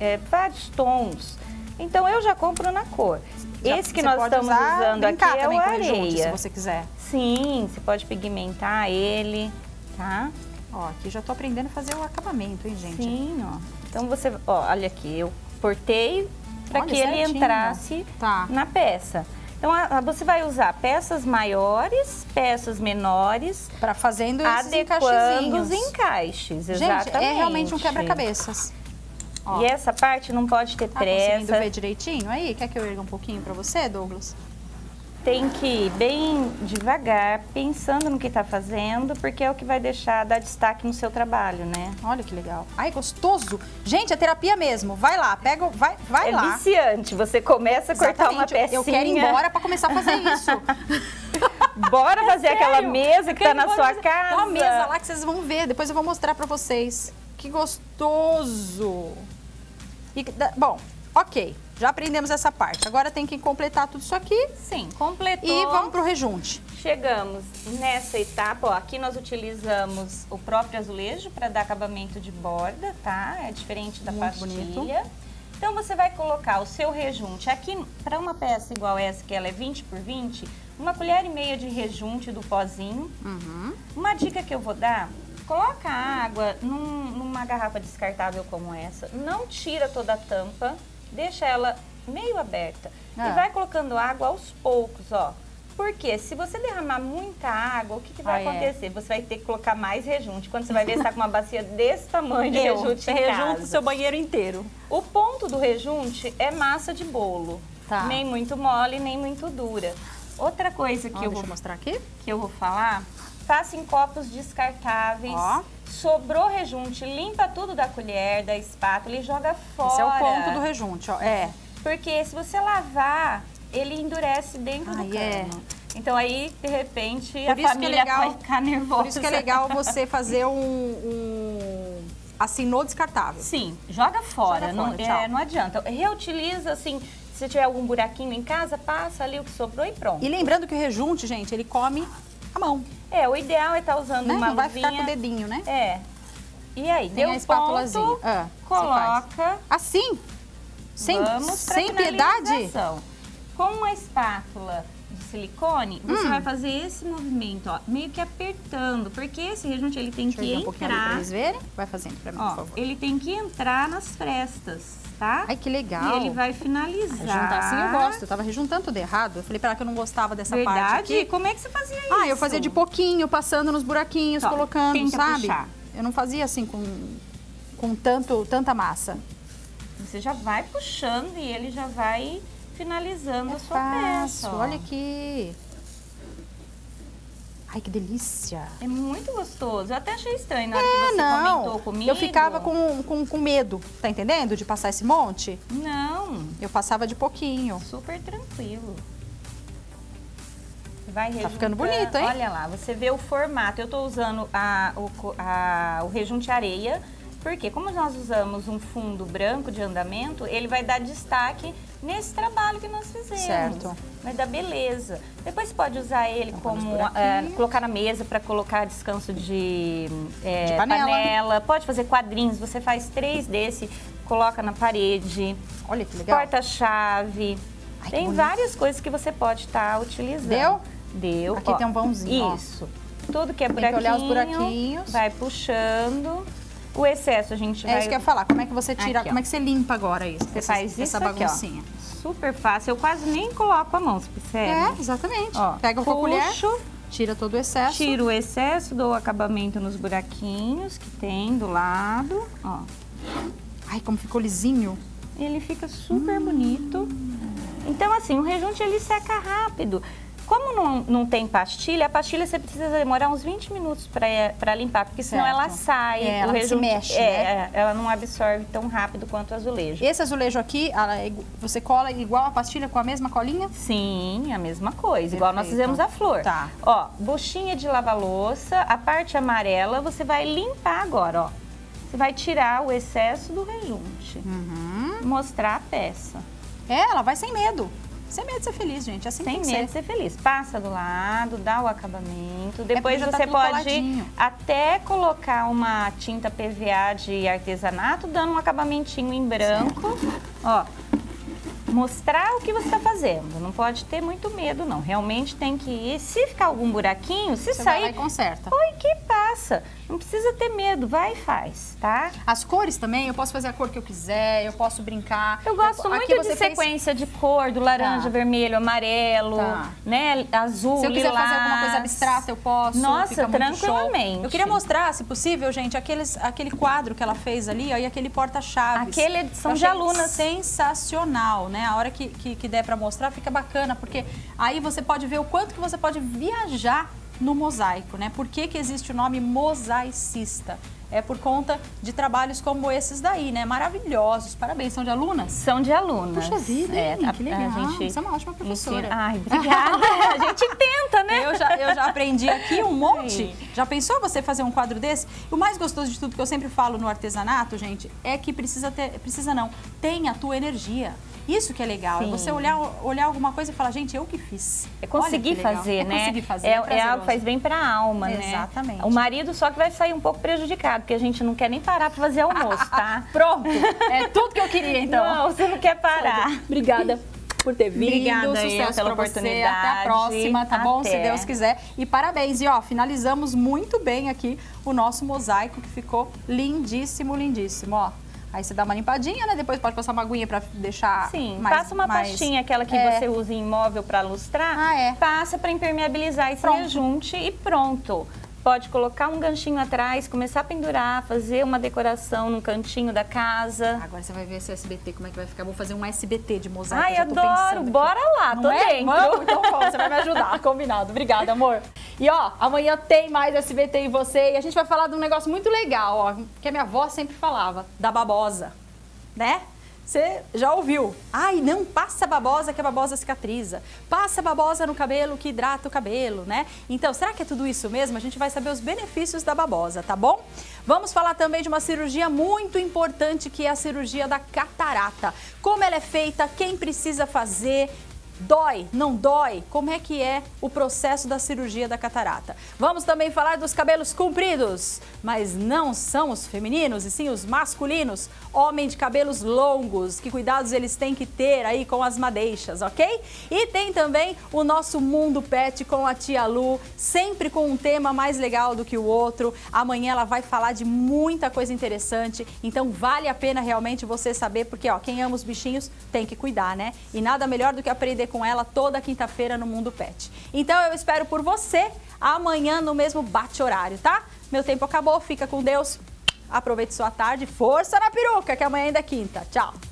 S5: é, vários tons. Então, eu já compro na cor.
S1: Já-
S5: Esse que nós estamos usando aqui é o
S1: com rejunte, se
S5: areia.
S1: você quiser.
S5: Sim, você pode pigmentar ele, tá?
S1: Ó, aqui já tô aprendendo a fazer o acabamento, hein, gente?
S5: Sim, ó. Então você, ó, olha aqui, eu cortei para que ele
S1: certinho.
S5: entrasse
S1: Tá.
S5: na peça. Então a- a- você vai usar peças maiores, peças menores,
S1: Pra fazendo esses
S5: adequando
S1: encaixezinhos.
S5: os encaixes,
S1: Gente,
S5: exatamente.
S1: é realmente um quebra-cabeças. Ó.
S5: E essa parte não pode ter
S1: Tá conseguindo
S5: pressa,
S1: ver direitinho aí? Quer que eu erga um pouquinho pra você, Douglas?
S5: tem que ir bem devagar, pensando no que está fazendo, porque é o que vai deixar dar destaque no seu trabalho, né?
S1: Olha que legal. Ai, gostoso. Gente, é terapia mesmo. Vai lá, pega, o- vai, vai
S5: é
S1: lá.
S5: viciante, você começa a cortar uma
S1: Exatamente.
S5: pecinha.
S1: Eu quero ir embora pra começar a fazer isso.
S5: Bora fazer aquela
S1: Sério?
S5: mesa que tá na sua
S1: fazer-
S5: casa.
S1: Tem uma mesa lá que vocês vão ver. Depois eu vou mostrar pra vocês. Que gostoso. E bom, ok. Já aprendemos essa parte. Agora tem que completar tudo isso aqui
S5: Sim, completou.
S1: e vamos pro rejunte.
S5: Chegamos nessa etapa, ó, aqui nós utilizamos o próprio azulejo para dar acabamento de borda, tá? É diferente da
S1: Muito
S5: pastilha.
S1: bonito.
S5: Então você vai colocar o seu rejunte aqui para uma peça igual essa, que ela é 20 por 20, uma colher e meia de rejunte do pozinho.
S1: Uhum.
S5: Uma dica que eu vou dar, coloca a água num- numa garrafa descartável como essa, não tira toda a tampa, deixa ela meio aberta
S1: Ah.
S5: e vai colocando água aos poucos, ó. Porque se você derramar muita água, o que, que vai
S1: Ah, é.
S5: acontecer? Você vai ter que colocar mais rejunte. Quando você vai ver, você tá com uma bacia desse tamanho de
S1: Eu,
S5: rejunte
S1: você rejunta o seu banheiro inteiro.
S5: O ponto do rejunte é massa de bolo.
S1: Tá.
S5: Nem muito mole, nem muito dura. Outra coisa que
S1: Ó,
S5: eu vou
S1: mostrar aqui.
S5: que eu vou falar, faça em copos descartáveis.
S1: Ó.
S5: Sobrou rejunte, limpa tudo da colher, da espátula e joga fora.
S1: Esse é o ponto do rejunte, ó. É.
S5: Porque se você lavar, ele endurece dentro
S1: Ai,
S5: do
S1: é.
S5: cano. Então aí, de repente,
S1: Por
S5: a
S1: isso que é
S5: família
S1: legal-
S5: vai ficar nervosa.
S1: Por isso que é legal você fazer um, um assim, no descartável.
S5: Sim, joga fora.
S1: Joga
S5: não,
S1: fora, tchau.
S5: é, não adianta. Reutiliza, assim, Se tiver algum buraquinho em casa, passa ali o que sobrou e pronto.
S1: E lembrando que o rejunte, gente, ele come a mão.
S5: É, o ideal é estar usando
S1: Né?
S5: uma
S1: Não vai
S5: luvinha.
S1: ficar com o dedinho, né?
S5: É. E aí,
S1: Tem
S5: deu
S1: a espátulazinha.
S5: ponto,
S1: Ah,
S5: coloca.
S1: Assim? Sem,
S5: Vamos
S1: sem piedade?
S5: Com uma espátula de silicone, você
S1: Hum.
S5: vai fazer esse movimento, ó, meio que apertando, porque esse rejunte ele tem
S1: Deixa
S5: que
S1: ir um pouquinho pra
S5: entrar,
S1: eles verem. Vai fazendo pra mim, por
S5: ó,
S1: favor.
S5: ele tem que entrar nas frestas, tá?
S1: Ai, que legal.
S5: E ele vai finalizar.
S1: Juntar assim eu gosto. Eu tava rejuntando tudo errado. Eu falei pra ela que eu não gostava dessa parte
S5: Verdade?
S1: aqui.
S5: Como é que você fazia isso?
S1: Ah, eu fazia de pouquinho, passando nos buraquinhos,
S5: Ó,
S1: colocando, sabe?
S5: puxar.
S1: Eu não fazia assim com, com tanto, tanta massa.
S5: Você já vai puxando e ele já vai finalizando a sua peça.
S1: Fácil,
S5: ó.
S1: olha aqui. Ai, que delícia.
S5: É muito gostoso. Eu até achei estranho na hora que
S1: É,
S5: você
S1: não.
S5: comentou comigo.
S1: Eu ficava com, com, com medo, tá entendendo? De passar esse monte.
S5: Não,
S1: Eu passava de pouquinho.
S5: super tranquilo. Vai
S1: Tá ficando bonito, hein?
S5: Olha lá, você vê o formato. Eu tô usando a, o, a- o rejunte areia, porque como nós usamos um fundo branco de andamento, ele vai dar destaque nesse trabalho que nós fizemos.
S1: Certo.
S5: Vai dar beleza. Depois você pode usar ele
S1: nos
S5: como é, colocar na mesa para colocar descanso de, é,
S1: De panela.
S5: panela. Pode fazer quadrinhos. Você faz três desse, coloca na parede.
S1: Olha que legal.
S5: Porta-chave.
S1: Que
S5: Tem várias coisas que você pode estar utilizando.
S1: Deu?
S5: Deu.
S1: Aqui tem um vãozinho, ó.
S5: Isso. Tudo que é
S1: Tem que
S5: buraquinho.
S1: olhar os buraquinhos.
S5: Vai puxando. O excesso a gente
S1: É
S5: vai...
S1: isso que eu ia falar. Como é que você tira,
S5: Aqui,
S1: como é que você limpa agora isso?
S5: Você
S1: essa,
S5: faz isso
S1: essa
S5: aqui, ó.
S1: baguncinha.
S5: Super fácil. Eu quase nem coloco a mão, você percebe?
S1: É, exatamente.
S5: Ó,
S1: Pega com a colher,
S5: puxo,
S1: tira todo o excesso.
S5: tiro o excesso, dou o acabamento nos buraquinhos que tem do lado. Ó.
S1: Ai, como ficou lisinho.
S5: Ele fica super bonito. Então, assim, o rejunte ele seca rápido. Como não, não tem pastilha, a pastilha você precisa demorar uns 20 minutos para limpar, porque senão
S1: Certo.
S5: ela sai.
S1: É, ela se mexe,
S5: é,
S1: né?
S5: é, ela não absorve tão rápido quanto o azulejo.
S1: Esse azulejo aqui, é você cola igual a pastilha com a mesma colinha?
S5: Sim, a mesma coisa, igual nós
S1: Perfeito.
S5: fizemos a flor.
S1: Tá.
S5: Ó, buchinha de lava-louça, a parte amarela você vai limpar agora, ó. Você vai tirar o excesso do rejunte.
S1: Uhum.
S5: Mostrar a peça.
S1: É, ela vai sem medo. Sem medo de ser feliz, gente. Assim
S5: Sem medo de
S1: ser.
S5: ser feliz. Passa do lado, dá o acabamento.
S1: porque
S5: Depois
S1: tá
S5: você
S1: tudo
S5: pode
S1: coladinho.
S5: até colocar uma tinta PVA de artesanato, dando um acabamentinho em branco. Ó, mostrar o que você está fazendo. Não pode ter muito medo, não. Realmente tem que ir. Se ficar algum buraquinho, se
S1: Você vai lá
S5: sair,
S1: e conserta.
S5: põe que passa. Não precisa ter medo, vai e faz, tá?
S1: As cores também, eu posso fazer a cor que eu quiser, eu posso brincar.
S5: Eu gosto
S1: aqui
S5: muito de
S1: você fez-
S5: sequência de cor, do laranja,
S1: Tá.
S5: vermelho, amarelo,
S1: Tá.
S5: né? Azul,
S1: Se eu quiser
S5: lilás.
S1: fazer alguma coisa abstrata, eu posso.
S5: Nossa, tranquilamente.
S1: Eu queria mostrar, se possível, gente, aqueles, aquele quadro que ela fez ali, ó, e aquele porta-chaves.
S5: Aquele é edição
S1: Eu
S5: de alunas.
S1: Sensacional, né? A hora que, que, que der pra mostrar, fica bacana, porque aí você pode ver o quanto que você pode viajar no mosaico, né? Por que, que existe o nome mosaicista? É por conta de trabalhos como esses daí, né? Maravilhosos. Parabéns, são de alunas?
S5: São de alunas.
S1: Puxa vida, hein?
S5: a-
S1: que legal.
S5: A gente
S1: Você é uma ótima professora.
S5: ensina- Ai, obrigada. a gente tenta, né?
S1: Eu já, eu já aprendi aqui um monte. Já pensou você fazer um quadro desse? O mais gostoso de tudo que eu sempre falo no artesanato, gente, é que precisa ter, precisa não, tem a tua energia. Isso que é legal. É
S5: Sim.
S1: você olhar, olhar alguma coisa e falar, gente, eu que fiz.
S5: É conseguir fazer,
S1: é
S5: né?
S1: Conseguir fazer.
S5: É,
S1: É,
S5: é algo que faz bem pra alma, né?
S1: Exatamente.
S5: O marido só que vai sair um pouco prejudicado, porque a gente não quer nem parar pra fazer almoço, tá?
S1: Pronto. É tudo que eu queria, então.
S5: Não, você não quer parar.
S1: Obrigada por ter vindo.
S5: Obrigada,
S1: Sucesso
S5: pela
S1: pra você.
S5: oportunidade.
S1: Até a próxima, tá bom? Se
S5: Até.
S1: Deus quiser. E parabéns. E ó, finalizamos muito bem aqui o nosso mosaico, que ficou lindíssimo, lindíssimo, ó. Aí você dá uma limpadinha, né? Depois pode passar uma aguinha pra deixar
S5: Sim,
S1: mais...
S5: passa uma
S1: mais-
S5: pastinha, aquela que
S1: É.
S5: você usa em imóvel para lustrar,
S1: Ah, é.
S5: passa para impermeabilizar esse
S1: Pronto.
S5: rejunte e pronto. Pode colocar um ganchinho atrás, começar a pendurar, fazer uma decoração no cantinho da casa.
S1: Agora você vai ver esse SBT, como é que vai ficar. Vou fazer um SBT de mosaico.
S5: Ai, adoro! Bora lá,
S1: Não
S5: tô
S1: é?
S5: dentro.
S1: Vamos, então vamos, você vai me ajudar, combinado. Obrigada, amor. E ó, amanhã tem mais SBT em você e a gente vai falar de um negócio muito legal, ó, que a minha avó sempre falava, da babosa, né? Você já ouviu. Ai, não passa babosa que a babosa cicatriza. Passa babosa no cabelo que hidrata o cabelo, né? Então, será que é tudo isso mesmo? A gente vai saber os benefícios da babosa, tá bom? Vamos falar também de uma cirurgia muito importante que é a cirurgia da catarata. Como ela é feita, quem precisa fazer, Dói? Não dói? Como é que é o processo da cirurgia da catarata? Vamos também falar dos cabelos compridos, mas não são os femininos e sim os masculinos, homem de cabelos longos, que cuidados eles têm que ter aí com as madeixas, ok? E tem também o nosso Mundo Pet com a tia Lu, sempre com um tema mais legal do que o outro. Amanhã ela vai falar de muita coisa interessante, então vale a pena realmente você saber, porque ó, quem ama os bichinhos tem que cuidar, né? E nada melhor do que aprender com ela toda quinta-feira no Mundo Pet. Então eu espero por você amanhã no mesmo bate-horário, tá? Meu tempo acabou, fica com Deus. Aproveite sua tarde, força na peruca, que amanhã ainda é quinta. Tchau!